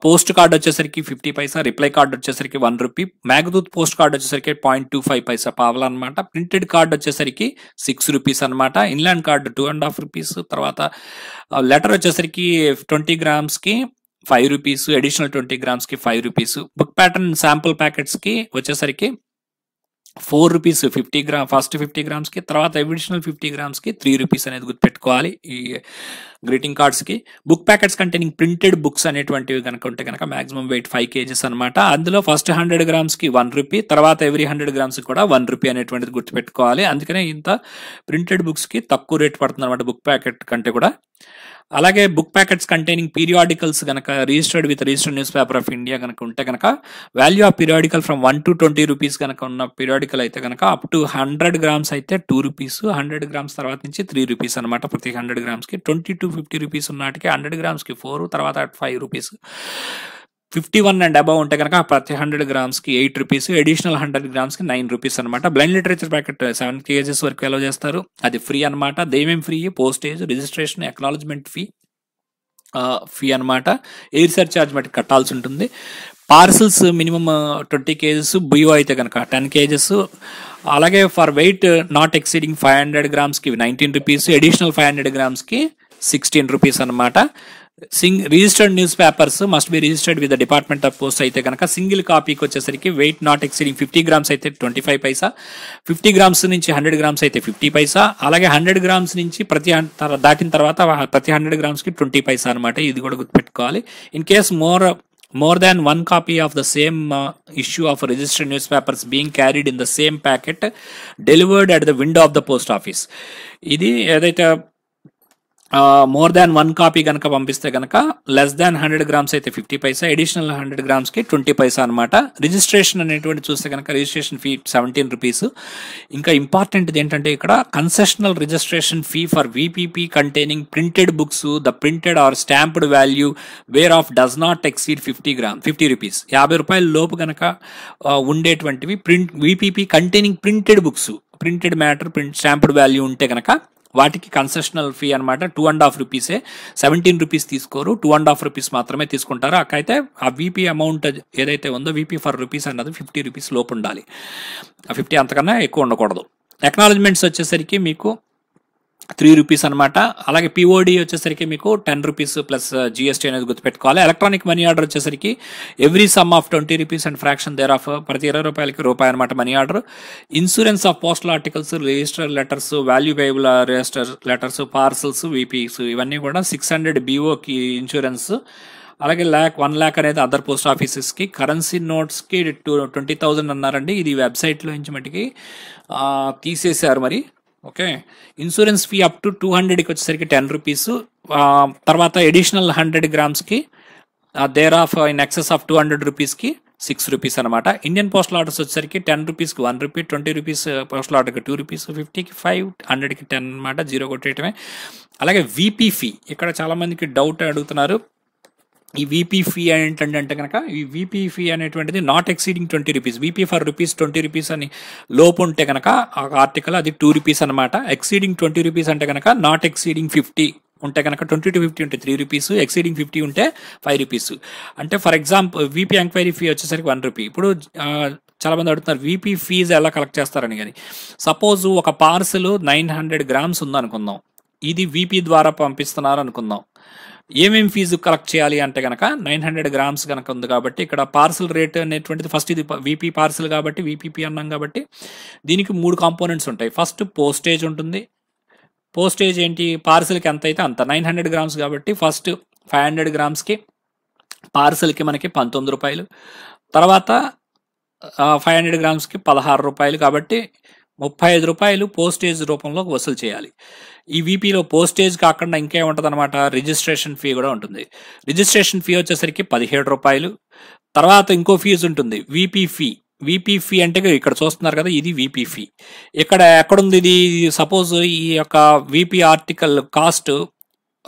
పోస్ట్ కార్డ్ వచ్చేసరికి ఫిఫ్టీ పైసా రిప్లై కార్డ్ వచ్చేసరికి one rupee. Meghdoot post card వచ్చేసరికి పాయింట్ టూ ఫైవ్ పైసా పావలా అనమాట ప్రింటెడ్ కార్డ్ వచ్చేసరికి సిక్స్ రూపీస్ అనమాట inland card two and half rupees. తర్వాత లెటర్ వచ్చేసరికి ట్వంటీ గ్రామ్స్కి five rupees. Additional twenty గ్రామ్స్కి five rupees. Book pattern sample ప్యాకెట్స్కి వచ్చేసరికి four rupees fifty gram first fifty గ్రామ్స్కి తర్వాత అడిషనల్ ఫిఫ్టీ గ్రామ్స్కి త్రీ రూపీస్ అనేది గుర్తుపెట్టుకోవాలి ఈ greeting కార్డ్స్కి book packets containing printed books అనేటువంటివి కనుక ఉంటే కనుక మాక్సిమం వెయిట్ ఫైవ్ కేజెస్ అనమాట అందులో ఫస్ట్ హండ్రెడ్ గ్రామ్స్కి వన్ రూపీ తర్వాత ఎవ్రీ హండ్రెడ్ గ్రామ్స్ కూడా వన్ రూపీ అనేటువంటిది గుర్తుపెట్టుకోవాలి. అందుకనే ఇంత ప్రింటెడ్ బుక్స్కి తక్కువ రేట్ పడుతుంది అనమాట బుక్ ప్యాకెట్ కంటే కూడా. అలాగే బుక్ ప్యాకెట్స్ కంటైనింగ్ పీరియాడికల్స్ కనుక registered with registered news paper of India కనుక ఉంటే కనుక value of periodical from one to twenty rupees కనుక ఉన్న పీరియాడికల్ అయితే కనుక అప్ టు హండ్రెడ్ గ్రామ్స్ అయితే టూ రూపీస్ హండ్రెడ్ గ్రామ్స్ తర్వాత నుంచి త్రీ రూపీస్ అనమాట ప్రతి హండ్రెడ్ గ్రామ్స్కి ట్వంటీ టు ఫిఫ్టీ రూపీస్ ఉన్నటికి హండ్రెడ్ గ్రామ్స్కి ఫోర్ తర్వాత five rupees fifty one and above ఉంటే కనుక ప్రతి హండ్రెడ్ గ్రామ్స్కి ఎయిట్ రూపీస్ అడిషనల్ హండ్రెడ్ గ్రామ్స్కి నైన్ రూపీస్ అనమాట blind literature packet seven KGs వరకు ఎలా చేస్తారు. అది ఫ్రీ అనమాట దేమేం free? Postage registration acknowledgement fee fee అనమాట ఎయిర్ సర్చార్జ్ మట్టి కట్టాల్సి ఉంటుంది. పార్సల్స్ మినిమమ్ ట్వంటీ కేజెస్ బియో అయితే కనుక టెన్ కేజెస్ అలాగే for weight not exceeding five hundred గ్రామ్స్కి nineteen rupees additional five hundred గ్రామ్స్కి sixteen rupees అనమాట Singh registered news papers must be registered with the department of post అయితే కనుక సింగిల్ కాపీకి వచ్చేసరికి weight not exceeding fifty grams అయితే twenty five paisa. Fifty grams నుంచి హండ్రెడ్ గ్రామ్స్ అయితే ఫిఫ్టీ పైసా. అలాగే హండ్రెడ్ గ్రామ్స్ నుంచి ప్రతి దాటిన తర్వాత ప్రతి హండ్రెడ్ గ్రామ్స్కి ట్వంటీ పైసా అనమాట ఇది కూడా గుర్తుపెట్టుకోవాలి. In case more more than one copy of the same issue of registered news papers being carried in the same packet delivered at the window of the post office ఇది ఏదైతే మోర్ దాన్ వన్ కాపీ కనుక పంపిస్తే కనుక లెస్ దాన్ హండ్రెడ్ గ్రామ్స్ అయితే ఫిఫ్టీ పైసా అడిషనల్ హండ్రెడ్ గ్రామ్స్కి ట్వంటీ పైసా అనమాట రిజిస్ట్రేషన్ అనేటువంటి చూస్తే కనుక రిజిస్ట్రేషన్ ఫీ సెవెంటీన్ రూపీస్ ఇంకా ఇంపార్టెంట్ ఏంటంటే ఇక్కడ concessional registration fee for VPP containing printed books the printed or stamped value whereof does not exceed fifty gram fifty rupees యాభై రూపాయల లోపు కనుక ఉండేటువంటివి print VPP containing printed books printed matter print stamped value ఉంటే కనుక వాటికి కన్సెషనల్ ఫీ అనమాట టూ అండ్ హాఫ్ రూపీసే సెవెంటీన్ రూపీస్ తీసుకోరు టూ అండ్ హాఫ్ రూపీస్ మాత్రమే తీసుకుంటారు. అక్కడైతే ఆ వీపీ అమౌంట్ ఏదైతే ఉందో వీపీ ఫర్ రూపీస్ అన్నది ఫిఫ్టీ రూపీస్ లోపు ఉండాలి. ఆ ఫిఫ్టీ అంతకన్నా ఎక్కువ ఉండకూడదు. ఎక్నాలజ్మెంట్స్ వచ్చేసరికి మీకు త్రీ రూపీస్ అనమాట అలాగే పిఓడి వచ్చేసరికి మీకు టెన్ రూపీస్ ప్లస్ జిఎస్టీ అనేది గుర్తుపెట్టుకోవాలి. ఎలక్ట్రానిక్ మనీ ఆర్డర్ వచ్చేసరికి every sum of twenty rupees and fraction thereof ప్రతి ఇరవై రూపాయలకి రూపాయి అనమాట money order insurance of postal articles register letters valuable register letters parcels VPs ఇవన్నీ కూడా సిక్స్ హండ్రెడ్ బీఓకి ఇన్సూరెన్స్ అలాగే ల్యాక్ వన్ ల్యాక్ అనేది అదర్ పోస్ట్ ఆఫీసెస్కి కరెన్సీ నోట్స్కి టూ ట్వంటీ థౌజండ్ అన్నారండి. ఇది వెబ్సైట్లో నుంచి మటుకి తీసేశారు మరి. Okay. Insurance fee up to two హండ్రెడ్కి వచ్చేసరికి టెన్ రూపీస్. తర్వాత additional hundred గ్రామ్స్కి thereof in excess of two hundred రూపీస్కి సిక్స్ రూపీస్ అనమాట ఇండియన్ పోస్టల్ ఆర్డర్స్ వచ్చేసరికి టెన్ రూపీస్కి one rupee twenty rupees postal ఆర్డర్కి టూ రూపీస్ ఫిఫ్టీకి ఫైవ్ హండ్రెడ్కి టెన్ అనమాట జీరో కొట్టేయటమే. అలాగే వీపీ ఫీ ఇక్కడ చాలామందికి డౌట్ అడుగుతున్నారు. ఈ వీపీ ఫీ ఏంటంటే అంటే కనుక ఈ వీపీ ఫీ అనేటువంటిది not exceeding twenty rupees VP for rupees twenty rupees అని లోపు ఉంటే కనుక ఆర్టికల్ అది టూ రూపీస్ అనమాట ఎక్సీడింగ్ ట్వంటీ రూపీస్ అంటే కనుక నాట్ ఎక్సీడింగ్ ఫిఫ్టీ ఉంటే కనుక ట్వంటీ టు ఫిఫ్టీ ఉంటే త్రీ రూపీస్ ఎక్సీడింగ్ ఫిఫ్టీ ఉంటే ఫైవ్ రూపీస్ అంటే for example VP enquiry fee వచ్చేసరికి వన్ రూపీ ఇప్పుడు చాలా మంది అడుగుతున్నారు వీపీ ఫీజు ఎలా కలెక్ట్ చేస్తారని కానీ. సపోజ్ ఒక పార్సల్ నైన్ హండ్రెడ్ గ్రామ్స్ ఉందనుకుందాం. ఇది వీపీ ద్వారా పంపిస్తున్నారు అనుకుందాం ఏమేమి ఫీజు కలెక్ట్ చేయాలి అంటే కనుక నైన్ హండ్రెడ్ గ్రామ్స్ కనుక ఉంది కాబట్టి ఇక్కడ పార్సల్ రేట్ అనేటువంటిది ఫస్ట్ ఇది వీపీ పార్సల్ కాబట్టి వీపీపీ అన్నాం కాబట్టి దీనికి మూడు కాంపోనెంట్స్ ఉంటాయి. ఫస్ట్ పోస్టేజ్ ఉంటుంది. పోస్టేజ్ ఏంటి? పార్సల్కి ఎంత అయితే అంత. నైన్ హండ్రెడ్ గ్రామ్స్ కాబట్టి ఫస్ట్ ఫైవ్ హండ్రెడ్ గ్రామ్స్కి పార్సల్కి మనకి పంతొమ్మిది రూపాయలు. తర్వాత ఫైవ్ హండ్రెడ్ గ్రామ్స్కి పదహారు రూపాయలు కాబట్టి ముప్పై ఐదు రూపాయలు పోస్టేజ్ రూపంలో వసూలు చేయాలి. ఈ వీపీలో పోస్టేజ్ కాకుండా ఇంకేముంటుంది అనమాట రిజిస్ట్రేషన్ ఫీ కూడా ఉంటుంది. రిజిస్ట్రేషన్ ఫీ వచ్చేసరికి పదిహేడు రూపాయలు. తర్వాత ఇంకో ఫీజు ఉంటుంది. వీపీ ఫీ వీపీ ఫీ అంటే ఇక్కడ చూస్తున్నారు కదా ఇది వీపీ ఫీ ఇక్కడ ఎక్కడుంది ఇది? సపోజ్ ఈ యొక్క వీపీ ఆర్టికల్ కాస్ట్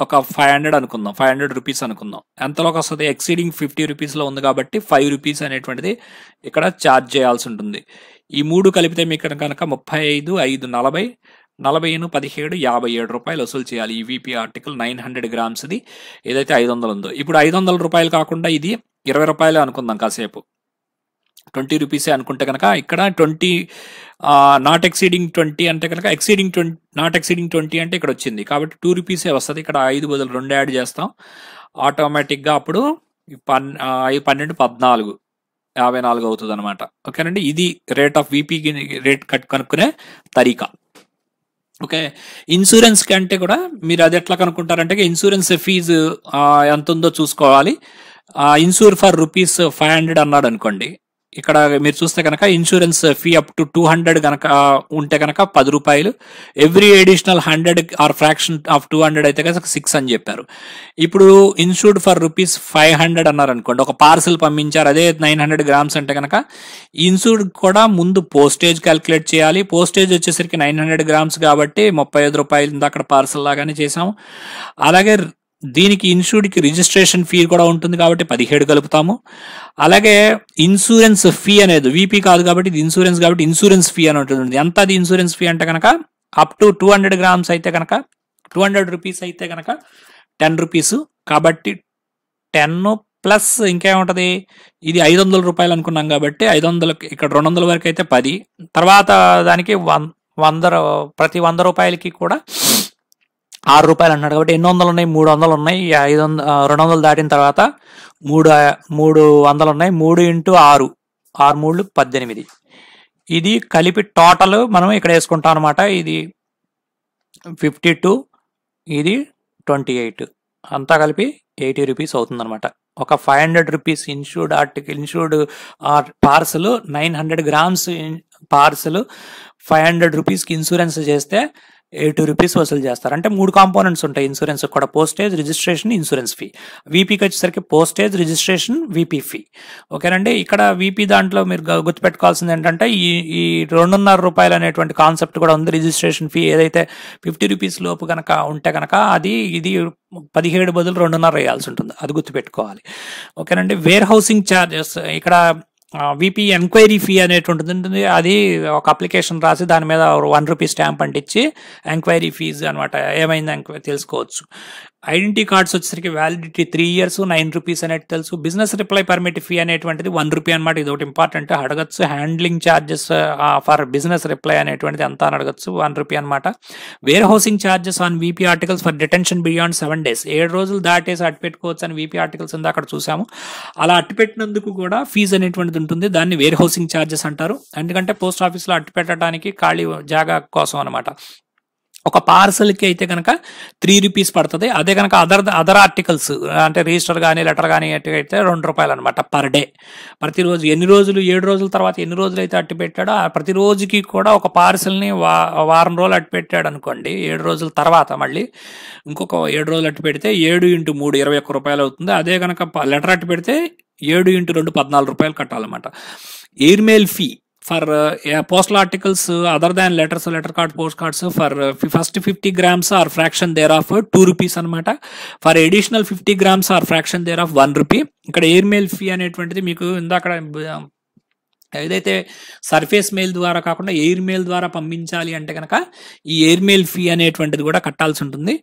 ఒక ఫైవ్ హండ్రెడ్ అనుకుందాం. ఫైవ్ హండ్రెడ్ రూపీస్ అనుకుందాం. ఎంతలోకి వస్తుంది? ఎక్సీడింగ్ ఫిఫ్టీ రూపీస్లో ఉంది కాబట్టి ఫైవ్ రూపీస్ అనేటువంటిది ఇక్కడ ఛార్జ్ చేయాల్సి ఉంటుంది. ఈ మూడు కలిపితే మీకు కనుక ముప్పై ఐదు ఐదు నలభై నలభైను పదిహేడు యాభై ఏడు రూపాయలు వసూలు చేయాలి. ఈ విపి ఆర్టికల్ నైన్ హండ్రెడ్ గ్రామ్స్ది ఏదైతే ఐదు వందలు ఉందో. ఇప్పుడు ఐదు వందల రూపాయలు కాకుండా ఇది ఇరవై రూపాయలు అనుకుందాం కాసేపు. ట్వంటీ రూపీసే అనుకుంటే కనుక ఇక్కడ ట్వంటీ నాట్ ఎక్సీడింగ్ ట్వంటీ అంటే కనుక exceeding twenty not exceeding twenty అంటే ఇక్కడ వచ్చింది. కాబట్టి టూ రూపీసే వస్తుంది. ఇక్కడ ఐదు బదులు రెండు యాడ్ చేస్తాం. ఆటోమేటిక్గా అప్పుడు పన్ ఐదు పన్నెండు పద్నాలుగు యాభై నాలుగు అవుతుంది అనమాట ఓకేనండి? ఇది rate of VP rate cut కనుక్కునే తరీకా. ఓకే? ఇన్సూరెన్స్ కంటే కూడా మీరు అది ఎట్లా కనుక్కుంటారంటే ఇన్సూరెన్స్ ఫీజు ఎంత ఉందో చూసుకోవాలి. Insure for rupees five hundred అన్నాడు అనుకోండి ఇక్కడ మీరు చూస్తే కనుక insurance fee up to two hundred కనుక ఉంటే కనుక పది రూపాయలు. Every additional hundred or fraction of two hundred అయితే కనుక సిక్స్ అని చెప్పారు. ఇప్పుడు insured for rupees five hundred అన్నారు అనుకోండి. ఒక పార్సల్ పంపించారు అదే నైన్ హండ్రెడ్ గ్రామ్స్ అంటే కనుక ఇన్సూర్డ్ కూడా ముందు పోస్టేజ్ క్యాలిక్యులేట్ చేయాలి. పోస్టేజ్ వచ్చేసరికి నైన్ హండ్రెడ్ గ్రామ్స్ కాబట్టి ముప్పై ఐదు రూపాయలు అక్కడ పార్సల్ లాగానే చేసాము అలాగే దీనికి ఇన్సూర్డ్కి రిజిస్ట్రేషన్ ఫీ కూడా ఉంటుంది కాబట్టి పదిహేడు కలుపుతాము. అలాగే ఇన్సూరెన్స్ ఫీ అనేది వీపీ కాదు కాబట్టి ఇది ఇన్సూరెన్స్ కాబట్టి ఇన్సూరెన్స్ ఫీ అని ఉంటుంది. ఎంత అది ఇన్సూరెన్స్ ఫీ అంటే కనుక up to two hundred grams అయితే కనుక టూ హండ్రెడ్ రూపీస్ అయితే కనుక టెన్ రూపీస్. కాబట్టి టెన్ ప్లస్ ఇంకేముంటుంది? ఇది ఐదు వందల రూపాయలు అనుకున్నాం కాబట్టి ఐదు వందలకి ఇక్కడ రెండు వందల వరకు అయితే పది. తర్వాత దానికి వన్ వంద ప్రతి వంద రూపాయలకి కూడా ఆరు రూపాయలు అన్నాడు కాబట్టి ఎన్ని వందలు ఉన్నాయి? మూడు వందలు ఉన్నాయి. ఐదు వంద రెండు వందలు దాటిన తర్వాత మూడు మూడు వందలు ఉన్నాయి. మూడు ఇంటూ ఆరు. ఆరు మూడు పద్దెనిమిది. ఇది కలిపి టోటల్ మనం ఇక్కడ వేసుకుంటాం అనమాట ఇది ఫిఫ్టీ టూ ఇది ట్వంటీ ఎయిట్. అంతా కలిపి ఎయిటీ రూపీస్ అవుతుందన్నమాట. ఒక five hundred rupees insured article insured parcel nine hundred grams parcel five hundred రూపీస్కి ఇన్సూరెన్స్ చేస్తే ఎయిటీ రూపీస్ వసూలు చేస్తారు. అంటే మూడు కాంపోనెంట్స్ ఉంటాయి. ఇన్సూరెన్స్ కూడా పోస్టేజ్ రిజిస్ట్రేషన్ ఇన్సూరెన్స్ ఫీ. వీపీకి వచ్చేసరికి పోస్టేజ్ రిజిస్ట్రేషన్ వీపీ ఫీ. ఓకేనండి? ఇక్కడ వీపీ దాంట్లో మీరు గుర్తుపెట్టుకోవాల్సింది ఏంటంటే ఈ ఈ రెండున్నర రూపాయలు అనేటువంటి కాన్సెప్ట్ కూడా ఉంది. రిజిస్ట్రేషన్ ఫీ ఏదైతే ఫిఫ్టీ రూపీస్ లోపు కనుక ఉంటే కనుక అది ఇది పదిహేడు బదులు రెండున్నర వేయాల్సి ఉంటుంది. అది గుర్తుపెట్టుకోవాలి. ఓకేనండి? వేర్ హౌసింగ్ ఛార్జెస్ ఇక్కడ విపి ఎంక్వైరీ ఫీ అనేటువంటిది ఉంటుంది. అది ఒక అప్లికేషన్ రాసి దాని మీద వన్ రూపీ స్టాంప్ అంటించి ఎంక్వైరీ ఫీజు అనమాట ఏమైంది తెలుసుకోవచ్చు. ఐడెంటిటీ కార్డ్స్ వచ్చేసరికి validity three years nine rupees అనేది తెలుసు. బిజినెస్ రిప్లై పర్మిట్ ఫీ అనేటువంటిది వన్ రూపీ అనమాట ఇది ఒకటి ఇంపార్టెంట్ అడగచ్చు handling charges for business reply అనేటువంటిది ఎంత అని అడగచ్చు. వన్ రూపీ అనమాట warehousing charges on VP articles for detention beyond seven days ఏడు రోజులు దాటేసి అట్టు పెట్టుకోవచ్చు అని వీపీ ఆర్టికల్స్ ఉంది? అక్కడ చూసాము. అలా అట్టు పెట్టినందుకు కూడా ఫీజు అనేటువంటిది ఉంటుంది. దాన్ని వేర్ హౌసింగ్ ఛార్జెస్ అంటారు. ఎందుకంటే పోస్ట్ ఆఫీస్లో అట్టు పెట్టడానికి ఖాళీ జాగా కోసం అనమాట ఒక పార్సల్కి అయితే కనుక త్రీ రూపీస్ పడుతుంది. అదే కనుక అదర్ అదర్ ఆర్టికల్స్ అంటే రిజిస్టర్ కానీ లెటర్ కానీ అయితే రెండు రూపాయలు అనమాట పర్ డే ప్రతిరోజు ఎన్ని రోజులు ఏడు రోజుల తర్వాత ఎన్ని రోజులు అయితే అట్టు పెట్టాడో ప్రతిరోజుకి ప్రతి రోజుకి కూడా ఒక పార్సల్ని వా వారం రోజులు అట్టు పెట్టాడు అనుకోండి ఏడు రోజుల తర్వాత మళ్ళీ ఇంకొక ఏడు రోజులు అట్టు పెడితే ఏడు ఇంటూ మూడు ఇరవై ఒక్క రూపాయలు అవుతుంది. అదే కనుక లెటర్ అట్టు పెడితే ఏడు ఇంటూ రెండు పద్నాలుగు రూపాయలు కట్టాలన్నమాట. Air mail fee for postal articles other than letters letter card post cards for first fifty grams or fraction thereof two rupees అనమాట for additional fifty grams or fraction thereof one rupee ఇక్కడ ఎయిర్ మెయిల్ ఫీ అనేటువంటిది మీకు ఇందాక ఏదైతే సర్ఫేస్ మెయిల్ ద్వారా కాకుండా ఎయిర్ మెయిల్ ద్వారా పంపించాలి అంటే కనుక ఈ ఎయిర్ మెయిల్ ఫీ అనేటువంటిది కూడా కట్టాల్సి ఉంటుంది.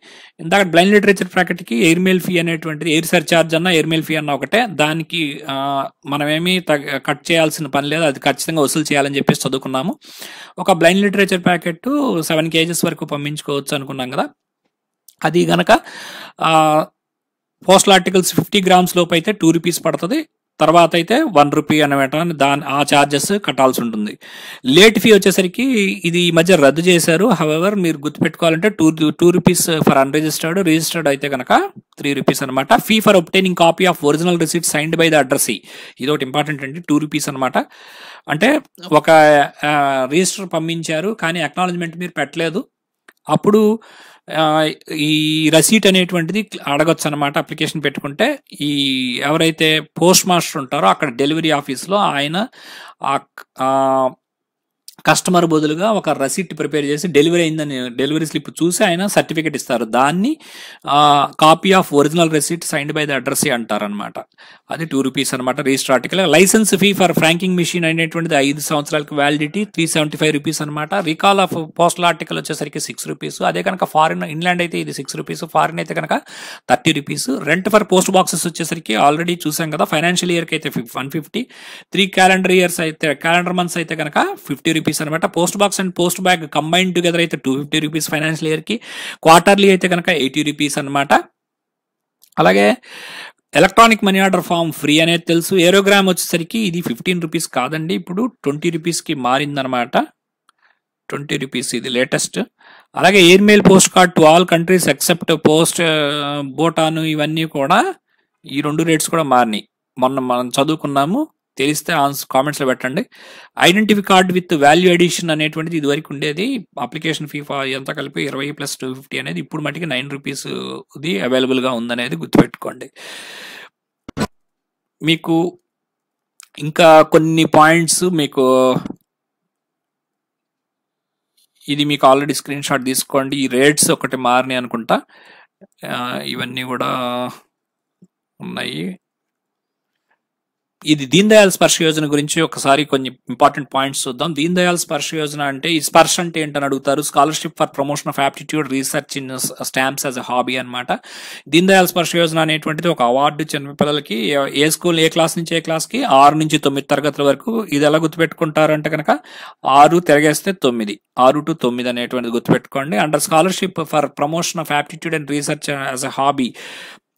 ఇందాక బ్లైండ్ లిటరేచర్ ప్యాకెట్కి ఎయిర్ మెయిల్ ఫీ అనేటువంటిది ఎయిర్ సర్చార్జ్ అన్న ఎయిర్ మెయిల్ ఫీ అన్న ఒకటే. దానికి మనమేమి కట్ చేయాల్సిన పని లేదు. అది ఖచ్చితంగా వసూలు చేయాలని చెప్పేసి చదువుకున్నాము. ఒక blind literature packet seven kgs వరకు పంపించుకోవచ్చు అనుకున్నాం కదా. అది గనక పోస్టల్ ఆర్టికల్స్ ఫిఫ్టీ గ్రామ్స్ లోపు అయితే టూ రూపీస్ పడుతుంది. తర్వాత అయితే వన్ రూపీ అనమాట దాని ఆ ఛార్జెస్ కట్టాల్సి ఉంటుంది. లేట్ ఫీ వచ్చేసరికి ఇది ఈ మధ్య రద్దు చేశారు. హవెవర్ మీరు గుర్తుపెట్టుకోవాలంటే two two rupees for unregistered registered అయితే కనుక త్రీ రూపీస్ అనమాట fee for obtaining copy of original receipt signed by the address ఇది ఒకటి ఇంపార్టెంట్ అండి. టూ రూపీస్ అనమాట అంటే ఒక రిజిస్టర్ పంపించారు కానీ అక్నాలజ్మెంట్ మీరు పెట్టలేదు. అప్పుడు ఈ రసీట్ అనేటువంటిది అడగొచ్చు అనమాట అప్లికేషన్ పెట్టుకుంటే. ఈ ఎవరైతే పోస్ట్ మాస్టర్ ఉంటారో అక్కడ డెలివరీ ఆఫీస్లో ఆయన కస్టమర్ బదులుగా ఒక రసీట్ ప్రిపేర్ చేసి డెలివరీ అయిందని డెలివరీ స్లిప్ చూసి ఆయన సర్టిఫికేట్ ఇస్తారు. దాన్ని copy of original receipt signed by the address అంటారనమాట అది టూ రూపీస్ అనమాట register article licence fee for franking machine అనేటువంటిది ఐదు సంవత్సరాలకు validity three seventy five rupees అనమాట రికాల్ ఆఫ్ పోస్టల్ ఆర్టికల్ వచ్చేసరికి సిక్స్ రూపీస్ అదే కనుక ఫారిన్ ఇంగ్లాండ్ అయితే ఇది సిక్స్ రూపీస్ ఫారిన్ అయితే కనుక thirty rupees rent for post boxes వచ్చేసరికి ఆల్రెడీ చూసాం కదా ఫైనాన్షియల్ ఇయర్కి అయితే one fifty three calendar years అయితే క్యాలెండర్ మంత్స్ అయితే కనుక ఫిఫ్టీ రూపీస్ అనమాట post box and post bag combine together అయితే టూ ఫిఫ్టీ రూపీస్ ఫైనాన్షియల్ ఇయర్కి క్వార్టర్లీ అయితే కనుక ఎయిటీ రూపీస్ అనమాట అలాగే electronic money order form free అనేది తెలుసు. ఏరోగ్రామ్ వచ్చేసరికి ఇది ఫిఫ్టీన్ రూపీస్ కాదండి. ఇప్పుడు ట్వంటీ రూపీస్కి మారిందనమాట ట్వంటీ రూపీస్ ఇది లేటెస్ట్ అలాగే air mail post card to all countries except post బోటాను ఇవన్నీ కూడా ఈ రెండు రేట్స్ కూడా మారినాయి. మొన్న మనం చదువుకున్నాము. తెలిస్తే ఆన్సర్ కామెంట్స్లో పెట్టండి. Identify card with value addition అనేటువంటిది ఇదివరకు ఉండేది. అప్లికేషన్ ఫీ ఎంత కలిపి ఇరవై ప్లస్ టూ ఫిఫ్టీ అనేది ఇప్పుడు మటుకి నైన్ రూపీస్ ఇది అవైలబుల్గా ఉందనేది గుర్తుపెట్టుకోండి. మీకు ఇంకా కొన్ని పాయింట్స్ మీకు ఇది మీకు ఆల్రెడీ స్క్రీన్ షాట్ తీసుకోండి. ఈ రేట్స్ ఒకటి మారినాయి అనుకుంటా. ఇవన్నీ కూడా ఉన్నాయి. ఇది దీన్ దయాల్ స్పర్శ యోజన గురించి ఒకసారి కొన్ని ఇంపార్టెంట్ పాయింట్స్ చూద్దాం. దీన్ దయాల్ స్పర్శ యోజన అంటే ఈ స్పర్శ అంటే ఏంటని అడుగుతారు. Scholarship for promotion of aptitude research in stamps as a hobby అనమాట దీన్ దయాల్ స్పర్శ యోజన అనేటువంటిది ఒక అవార్డు చిన్న పిల్లలకి ఏ- స్కూల్ ఏ క్లాస్ నుంచి ఏ క్లాస్కి ఆరు నుంచి తొమ్మిది తరగతుల వరకు ఇది ఎలా గుర్తుపెట్టుకుంటారంటే కనుక ఆరు తిరగేస్తే తొమ్మిది ఆరు టు తొమ్మిది అనేటువంటిది గుర్తుపెట్టుకోండి. And scholarship for promotion of aptitude and research as a hobby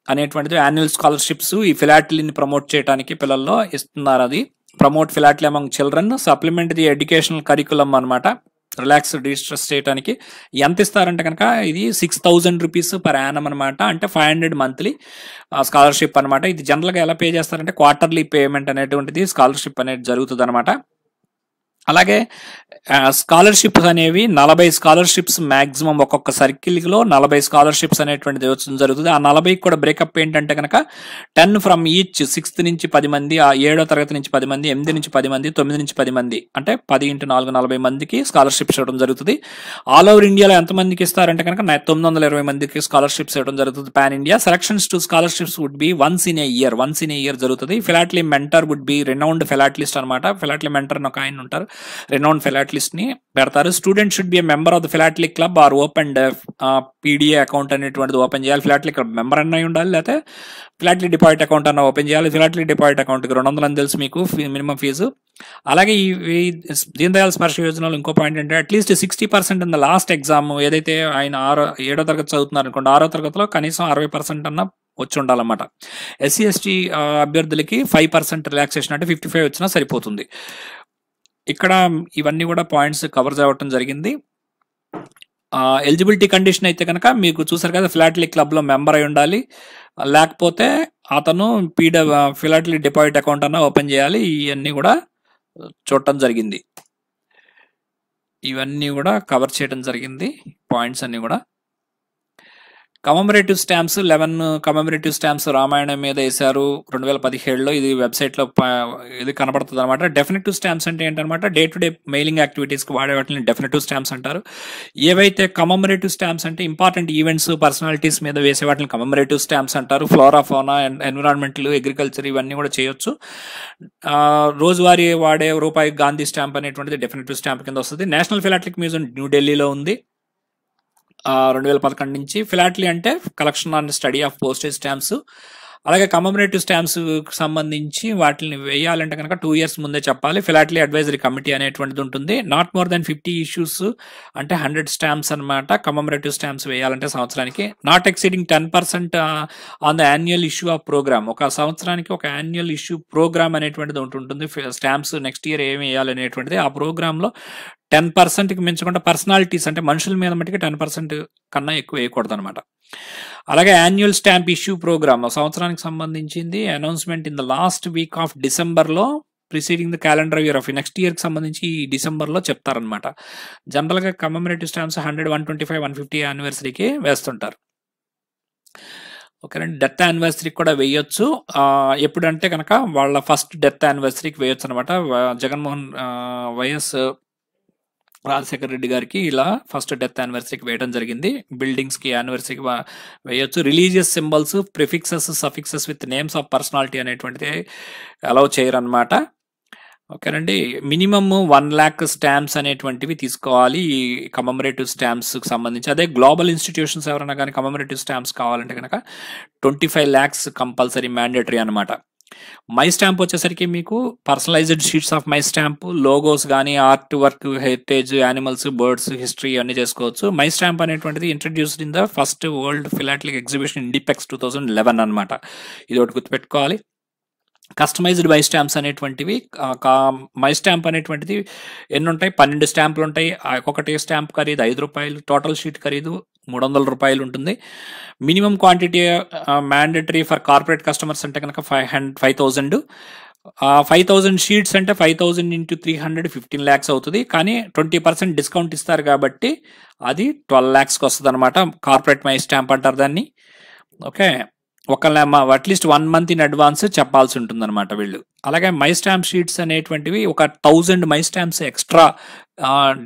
అనేటువంటిది యాన్యువల్ స్కాలర్షిప్స్ ఈ ఫిలాటలీని ప్రమోట్ చేయడానికి పిల్లల్లో ఇస్తున్నారు అది. Promote philately among children supplement the educational curriculum అనమాట రిలాక్స్ డిస్ట్రెస్ చేయడానికి ఎంత ఇస్తారంటే కనుక ఇది six thousand rupees per annum అనమాట అంటే ఫైవ్ హండ్రెడ్ మంత్లీ స్కాలర్షిప్ అనమాట ఇది జనరల్గా ఎలా పే చేస్తారంటే క్వార్టర్లీ పేమెంట్ అనేటువంటిది స్కాలర్షిప్ అనేది జరుగుతుంది అనమాట అలాగే స్కాలర్షిప్స్ అనేవి నలభై స్కాలర్షిప్స్ మాక్సిమం ఒక్కొక్క సర్కిల్లో నలభై స్కాలర్షిప్స్ అనేటువంటిది వచ్చడం జరుగుతుంది. ఆ నలభైకి కూడా బ్రేకప్ ఏంటంటే కనుక టెన్ ఫ్రమ్ ఈచ్ సిక్స్త్ నుంచి పది మంది ఆ ఏడో తరగతి నుంచి పది మంది ఎనిమిది నుంచి పది మంది తొమ్మిది నుంచి పది మంది అంటే పది ఇంటూ నాలుగు నలభై మందికి స్కాలర్షిప్స్ ఇవ్వడం జరుగుతుంది. ఆల్ ఓవర్ ఇండియాలో ఎంతమందికి ఇస్తారంటే కనుక తొమ్మిది వందల ఇరవై మందికి స్కాలర్షిప్స్ ఇవ్వడం జరుగుతుంది. Pan India selections to scholarships would be once in a year once in a year జరుగుతుంది. Philately mentor would be renowned philatelist అనమాట ఫిలాట్లీ మెంటర్ అని ఒక ఆయన ఉంటారు. రెనౌండ్ ఫిలాట్లిస్ట్ని పెడతారు. Student should be member of the philately club or open PDA account అనేటువంటిది ఓపెన్ చేయాలి. ఫిలాట్లీ క్లబ్ మెంబర్ అన్న ఉండాలి లేకపోతే ఫిలాట్లీ డిపాజిట్ అకౌంట్ అన్న ఓపెన్ చేయాలి. ఫిలాట్లీ డిపాజిట్ అకౌంట్కి రెండు వందలు అని తెలుసు మీకు మినిమం ఫీజు అలాగే ఈ దీన్ దయాల్ స్పర్శ యోజనలో ఇంకో పాయింట్ అంటే at least sixty percent in the last exam ఏదైతే ఆయన ఆరో ఏడో తరగతి చదువుతున్నారు అనుకోండి ఆరో తరగతిలో కనీసం అరవై పర్సెంట్ అన్న వచ్చి ఉండాలన్నమాట. ఎస్సీ ఎస్టీ అభ్యర్థులకి ఫైవ్ పర్సెంట్ రిలాక్సేషన్ అంటే ఫిఫ్టీ ఫైవ్ వచ్చినా సరిపోతుంది. ఇక్కడ ఇవన్నీ కూడా పాయింట్స్ కవర్ చేయడం జరిగింది. ఎలిజిబిలిటీ కండిషన్ అయితే కనుక మీకు చూసారు కదా ఫిలాటలీ క్లబ్లో మెంబర్ అయి ఉండాలి. లేకపోతే అతను పీడ ఫిలాటలీ డిపాజిట్ అకౌంట్ అన్న ఓపెన్ చేయాలి. ఇవన్నీ కూడా చూడటం జరిగింది. ఇవన్నీ కూడా కవర్ చేయడం జరిగింది. పాయింట్స్ అన్నీ కూడా. Commemorative stamps eleven commemorative stamps Ramayanam మీద వేశారు రెండు వేల పదిహేడులో. ఇది వెబ్సైట్లో ఇది కనబడుతుంది అనమాట డెఫినెటివ్ స్టాంప్స్ అంటే ఏంటనమాట డే టు డే మెయిలింగ్ యాక్టివిటీస్కి వాడే వాటిని డెఫినెటివ్ స్టాంప్స్ అంటారు. ఏవైతే కమమరేటివ్ స్టాంప్స్ అంటే ఇంపార్టెంట్ ఈవెంట్స్ పర్సనాలిటీస్ మీద వేసే వాటిని కమమరేటివ్ స్టాంప్స్ అంటారు. ఫ్లోరా ఫోనా ఎన్విరాన్మెంటల్ అగ్రికల్చర్ ఇవన్నీ కూడా చేయొచ్చు. రోజువారీ వాడే రూపాయి గాంధీ స్టాంప్ అనేటువంటిది డెఫినెటివ్ స్టాంప్ కింద వస్తుంది. నేషనల్ ఫిలాట్లిక్ మ్యూజియం న్యూఢిల్లీలో ఉంది. రెండు వేల పదకొండు నుంచి ఫిలాట్లీ అంటే collection and study of postage stamps అలాగే కమమరేటివ్ స్టాంప్స్ సంబంధించి వాటిని వేయాలంటే కనుక టూ ఇయర్స్ ముందే చెప్పాలి. ఫిలాట్లీ అడ్వైజరీ కమిటీ అనేటువంటిది ఉంటుంది. Not more than fifty issues అంటే హండ్రెడ్ స్టాంప్స్ అనమాట కమమరేటివ్ స్టాంప్స్ వేయాలంటే సంవత్సరానికి. Not exceeding ten percent on the annual issue of programme ఒక సంవత్సరానికి ఒక యాన్యువల్ ఇష్యూ ప్రోగ్రామ్ అనేటువంటిది ఒకటి ఉంటుంది. స్టాంప్స్ నెక్స్ట్ ఇయర్ ఏమి వేయాలనేటువంటిది ఆ ప్రోగ్రాంలో టెన్ పర్సెంట్కి మించకుండా పర్సనాలిటీస్ అంటే మనుషుల మీద మట్టుకు టెన్ పర్సెంట్ కన్నా ఎక్కువ వేయకూడదు అనమాట అలాగే యాన్యువల్ స్టాంప్ ఇష్యూ ప్రోగ్రామ్ సంవత్సరానికి సంబంధించింది announcement in the last week of డిసెంబర్లో preceding the calendar year of next ఇయర్కి సంబంధించి ఈ డిసెంబర్లో చెప్తారనమాట జనరల్గా commemorative stamps hundred one twenty five one fifty యానివర్సరీకి వేస్తుంటారు. ఓకేనండి డెత్ యానివర్సరీకి కూడా వేయొచ్చు. ఎప్పుడంటే కనుక వాళ్ళ ఫస్ట్ డెత్ యానివర్సరీకి వేయొచ్చు అనమాట జగన్మోహన్ వైఎస్ రాజశేఖర రెడ్డి గారికి ఇలా ఫస్ట్ డెత్ యానివర్సరీకి వేయడం జరిగింది. బిల్డింగ్స్కి యానివర్సరీకి వేయొచ్చు. Religious symbols prefixes suffixes with names of personality అనేటువంటిది అలౌ చేయరనమాట ఓకేనండి. మినిమమ్ వన్ ల్యాక్ స్టాంప్స్ అనేటువంటివి తీసుకోవాలి. ఈ కమమరేటివ్ స్టాంప్స్కి సంబంధించి. అదే గ్లోబల్ ఇన్స్టిట్యూషన్స్ ఎవరైనా కానీ కమమరేటివ్ స్టాంప్స్ కావాలంటే కనుక twenty five lakhs compulsory mandatory అనమాట మై స్టాంప్ వచ్చేసరికి మీకు personalised sheets of my stamp logos కానీ art work heritage animals birds history అన్ని చేసుకోవచ్చు. మై స్టాంప్ అనేటువంటిది introduced in the first world philatelic exhibition Indipex two thousand eleven అనమాట ఇది ఒకటి గుర్తుపెట్టుకోవాలి. కస్టమైజ్డ్ మై స్టాంప్స్ అనేటువంటివి మై స్టాంప్ అనేటువంటిది ఎన్ని ఉంటాయి పన్నెండు స్టాంపులు ఉంటాయి. ఆ ఒక్కొక్కటి స్టాంప్ ఖరీదు ఐదు రూపాయలు టోటల్ షీట్ ఖరీదు మూడు వందల రూపాయలు ఉంటుంది. Minimum quantity mandatory for corporate customers అంటే కనుక five hundred five thousand five thousand sheets అంటే five thousand into three hundred fifteen lakhs అవుతుంది. కానీ ట్వంటీ పర్సెంట్ డిస్కౌంట్ ఇస్తారు కాబట్టి అది ట్వెల్వ్ ల్యాక్స్కి వస్తుంది అనమాట కార్పొరేట్ మై స్టాంప్ అంటారు దాన్ని. ఓకే. ఒక at least one month in advance చెప్పాల్సి ఉంటుంది అనమాట వీళ్ళు. అలాగే మై స్టాంప్ షీట్స్ అనేటువంటివి ఒక thousand my stamps extra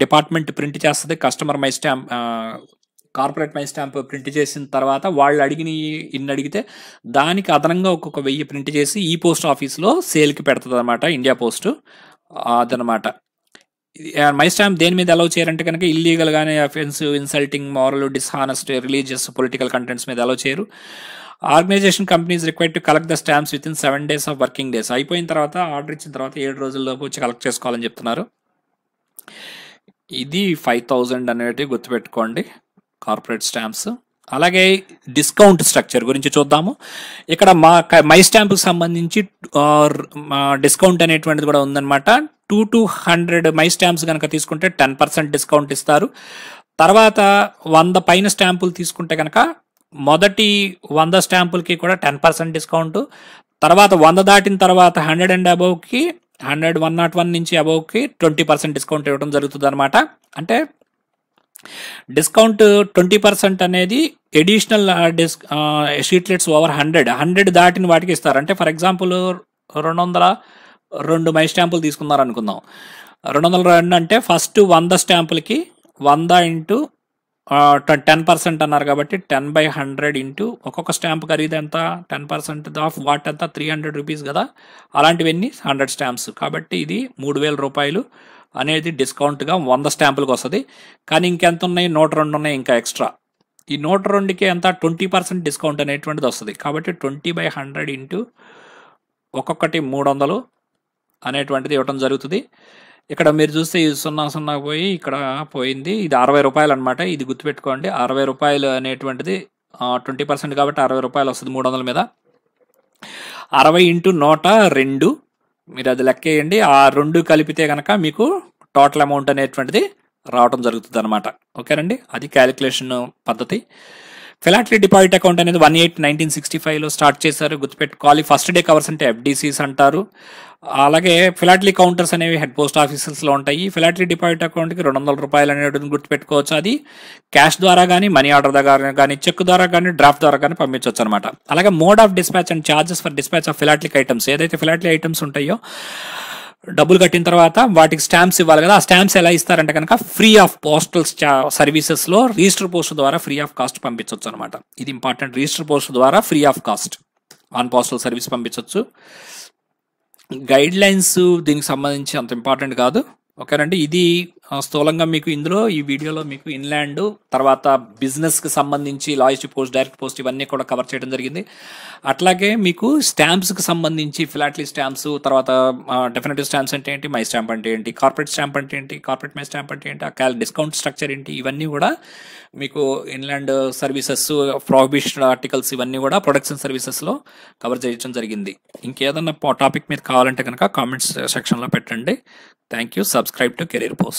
department print చేస్తుంది. Customer my stamp corporate my stamp print చేసిన తర్వాత వాళ్ళు అడిగిన ఇన్ని అడిగితే దానికి అదనంగా ఒక్కొక్క వెయ్యి ప్రింట్ చేసి ఈ పోస్ట్ ఆఫీస్లో సేల్కి పెడుతుంది అనమాట ఇండియా పోస్ట్. అదనమాట మై స్టాంప్ దేని మీద అలౌ చేయరంటే కనుక ఇల్లీగల్ గానే offensive insulting moral dishonest religious political contents మీద అలౌ చేయరు. Organisation companies require to collect the stamps within seven days of working days. అయిపోయిన తర్వాత ఆర్డర్ ఇచ్చిన తర్వాత ఏడు రోజుల్లోపు వచ్చి కలెక్ట్ చేసుకోవాలని చెప్తున్నారు. ఇది ఫైవ్ థౌజండ్ అనేది గుర్తుపెట్టుకోండి. Corporate stamps. అలాగే డిస్కౌంట్ స్ట్రక్చర్ గురించి చూద్దాము. ఇక్కడ మా క- మై స్టాంప్కి సంబంధించి డిస్కౌంట్ అనేటువంటిది కూడా ఉందన్నమాట. Two to hundred my stamps కనుక తీసుకుంటే టెన్ పర్సెంట్ డిస్కౌంట్ ఇస్తారు. తర్వాత వంద పైన స్టాంపులు తీసుకుంటే కనుక మొదటి వంద స్టాంపులకి కూడా టెన్ పర్సెంట్ డిస్కౌంట్. తర్వాత వంద దాటిన తర్వాత హండ్రెడ్ అండ్ అబౌవ్కి హండ్రెడ్ వన్ నాట్ వన్ నుంచి అబౌవ్కి ట్వంటీ పర్సెంట్ డిస్కౌంట్ ఇవ్వడం జరుగుతుంది అనమాట అంటే డిస్కౌంట్ ట్వంటీ పర్సెంట్ అనేది additional these sheetlets over hundred hundred దాటిన వాటికి ఇస్తారు. అంటే ఫర్ ఎగ్జాంపుల్ రెండు వందల రెండు మై స్టాంపులు తీసుకున్నారు అనుకుందాం రెండు వందల రెండు అంటే ఫస్ట్ వంద స్టాంపులకి వంద ఇంటూ టెన్ పర్సెంట్ అన్నారు కాబట్టి టెన్ బై హండ్రెడ్ ఇంటూ ఒక్కొక్క స్టాంప్ ఖరీదు ఎంత? టెన్ పర్సెంట్ ఆఫ్ వాట్ ఎంత? త్రీ హండ్రెడ్ రూపీస్ కదా. అలాంటివన్నీ హండ్రెడ్ స్టాంప్స్. కాబట్టి ఇది మూడు వేల రూపాయలు. అనేది డిస్కౌంట్గా వంద స్టాంపులకు వస్తుంది. కానీ ఇంకెంత ఉన్నాయి నూట రెండు ఉన్నాయి ఇంకా ఎక్స్ట్రా. ఈ నూట రెండుకి ఎంత ట్వంటీ పర్సెంట్ డిస్కౌంట్ అనేటువంటిది వస్తుంది. కాబట్టి ట్వంటీ బై హండ్రెడ్ ఇంటూ ఒక్కొక్కటి మూడు వందలు అనేటువంటిది ఇవ్వటం జరుగుతుంది. ఇక్కడ మీరు చూస్తే ఇది సున్నా సున్నా పోయి ఇక్కడ పోయింది. ఇది అరవై రూపాయలు అనమాట ఇది గుర్తుపెట్టుకోండి. అరవై రూపాయలు అనేటువంటిది ట్వంటీ పర్సెంట్ కాబట్టి అరవై రూపాయలు వస్తుంది మూడు వందల మీద. అరవై ఇంటూ నూట రెండు మీరు అది లెక్కేయండి. ఆ రెండు కలిపితే కనుక మీకు టోటల్ అమౌంట్ అనేటువంటిది రావడం జరుగుతుంది అనమాట ఓకేనండి? అది క్యాలిక్యులేషన్ పద్ధతి. ఫిలాటరీ డిపాజిట్ అకౌంట్ అనేది వన్ ఎయిట్ నైన్టీన్ సిక్స్టీ ఫైవ్లో స్టార్ట్ చేశారు. గుర్తుపెట్టుకోవాలి. ఫస్ట్ డే కవర్స్ అంటే ఎఫ్డీసీస్ అంటారు. అలాగే ఫిలాట్లీ కౌంటర్స్ అనేవి హెడ్ పోస్ట్ ఆఫీసెస్లో ఉంటాయి. ఫిలాట్లీ డిపాజిట్ అకౌంట్కి రెండు వందల రూపాయలు అనేది గుర్తుపెట్టుకోవచ్చు. అది క్యాష్ ద్వారా కానీ మనీ ఆర్డర్ ద్వారా కానీ చెక్ ద్వారా కానీ డ్రాఫ్ట్ ద్వారా కానీ పంపించవచ్చు అనమాట అలాగే mode of dispatch and charges for dispatch of philatelic items ఏదైతే ఫిలాట్లీ ఐటమ్స్ ఉంటాయో డబ్బులు కట్టిన తర్వాత వాటికి స్టాంప్స్ ఇవ్వాలి కదా ఆ స్టాంప్స్ ఎలా ఇస్తారంటే కనుక ఫ్రీ ఆఫ్ పోస్టల్ సర్వీసెస్లో రిజిస్టర్ పోస్ట్ ద్వారా ఫ్రీ ఆఫ్ కాస్ట్ పంపించవచ్చు అనమాట ఇది ఇంపార్టెంట్. రిజిస్టర్ పోస్ట్ ద్వారా free of cost. On postal service పంపించవచ్చు. గైడ్ లైన్స్ దీనికి సంబంధించి అంత ఇంపార్టెంట్ కాదు. ఓకేనండి? ఇది స్థూలంగా మీకు ఇందులో ఈ వీడియోలో మీకు ఇన్లాండ్ తర్వాత బిజినెస్కి సంబంధించి లాజిస్టిక్ పోస్ట్ డైరెక్ట్ పోస్ట్ ఇవన్నీ కూడా కవర్ చేయడం జరిగింది. అట్లాగే మీకు స్టాంప్స్కి సంబంధించి ఫ్లాట్లీ స్టాంప్స్ తర్వాత డెఫినెటివ్ స్టాంప్స్ అంటే ఏంటి? మై స్టాంప్ అంటే ఏంటి? కార్పొరేట్ స్టాంప్ అంటే ఏంటి? కార్పొరేట్ మై స్టాంప్ అంటే ఏంటి? ఆ క్యాల్ డిస్కౌంట్ స్ట్రక్చర్ ఏంటి? ఇవన్నీ కూడా మీకు ఇన్లాండ్ సర్వీసెస్ ప్రాహిబిషన్ ఆర్టికల్స్ ఇవన్నీ కూడా ప్రొడక్షన్ సర్వీసెస్లో కవర్ చేయడం జరిగింది. ఇంకేదన్నా టాపిక్ మీద కావాలంటే కనుక కామెంట్స్ సెక్షన్లో పెట్టండి. Thank you subscribe to career post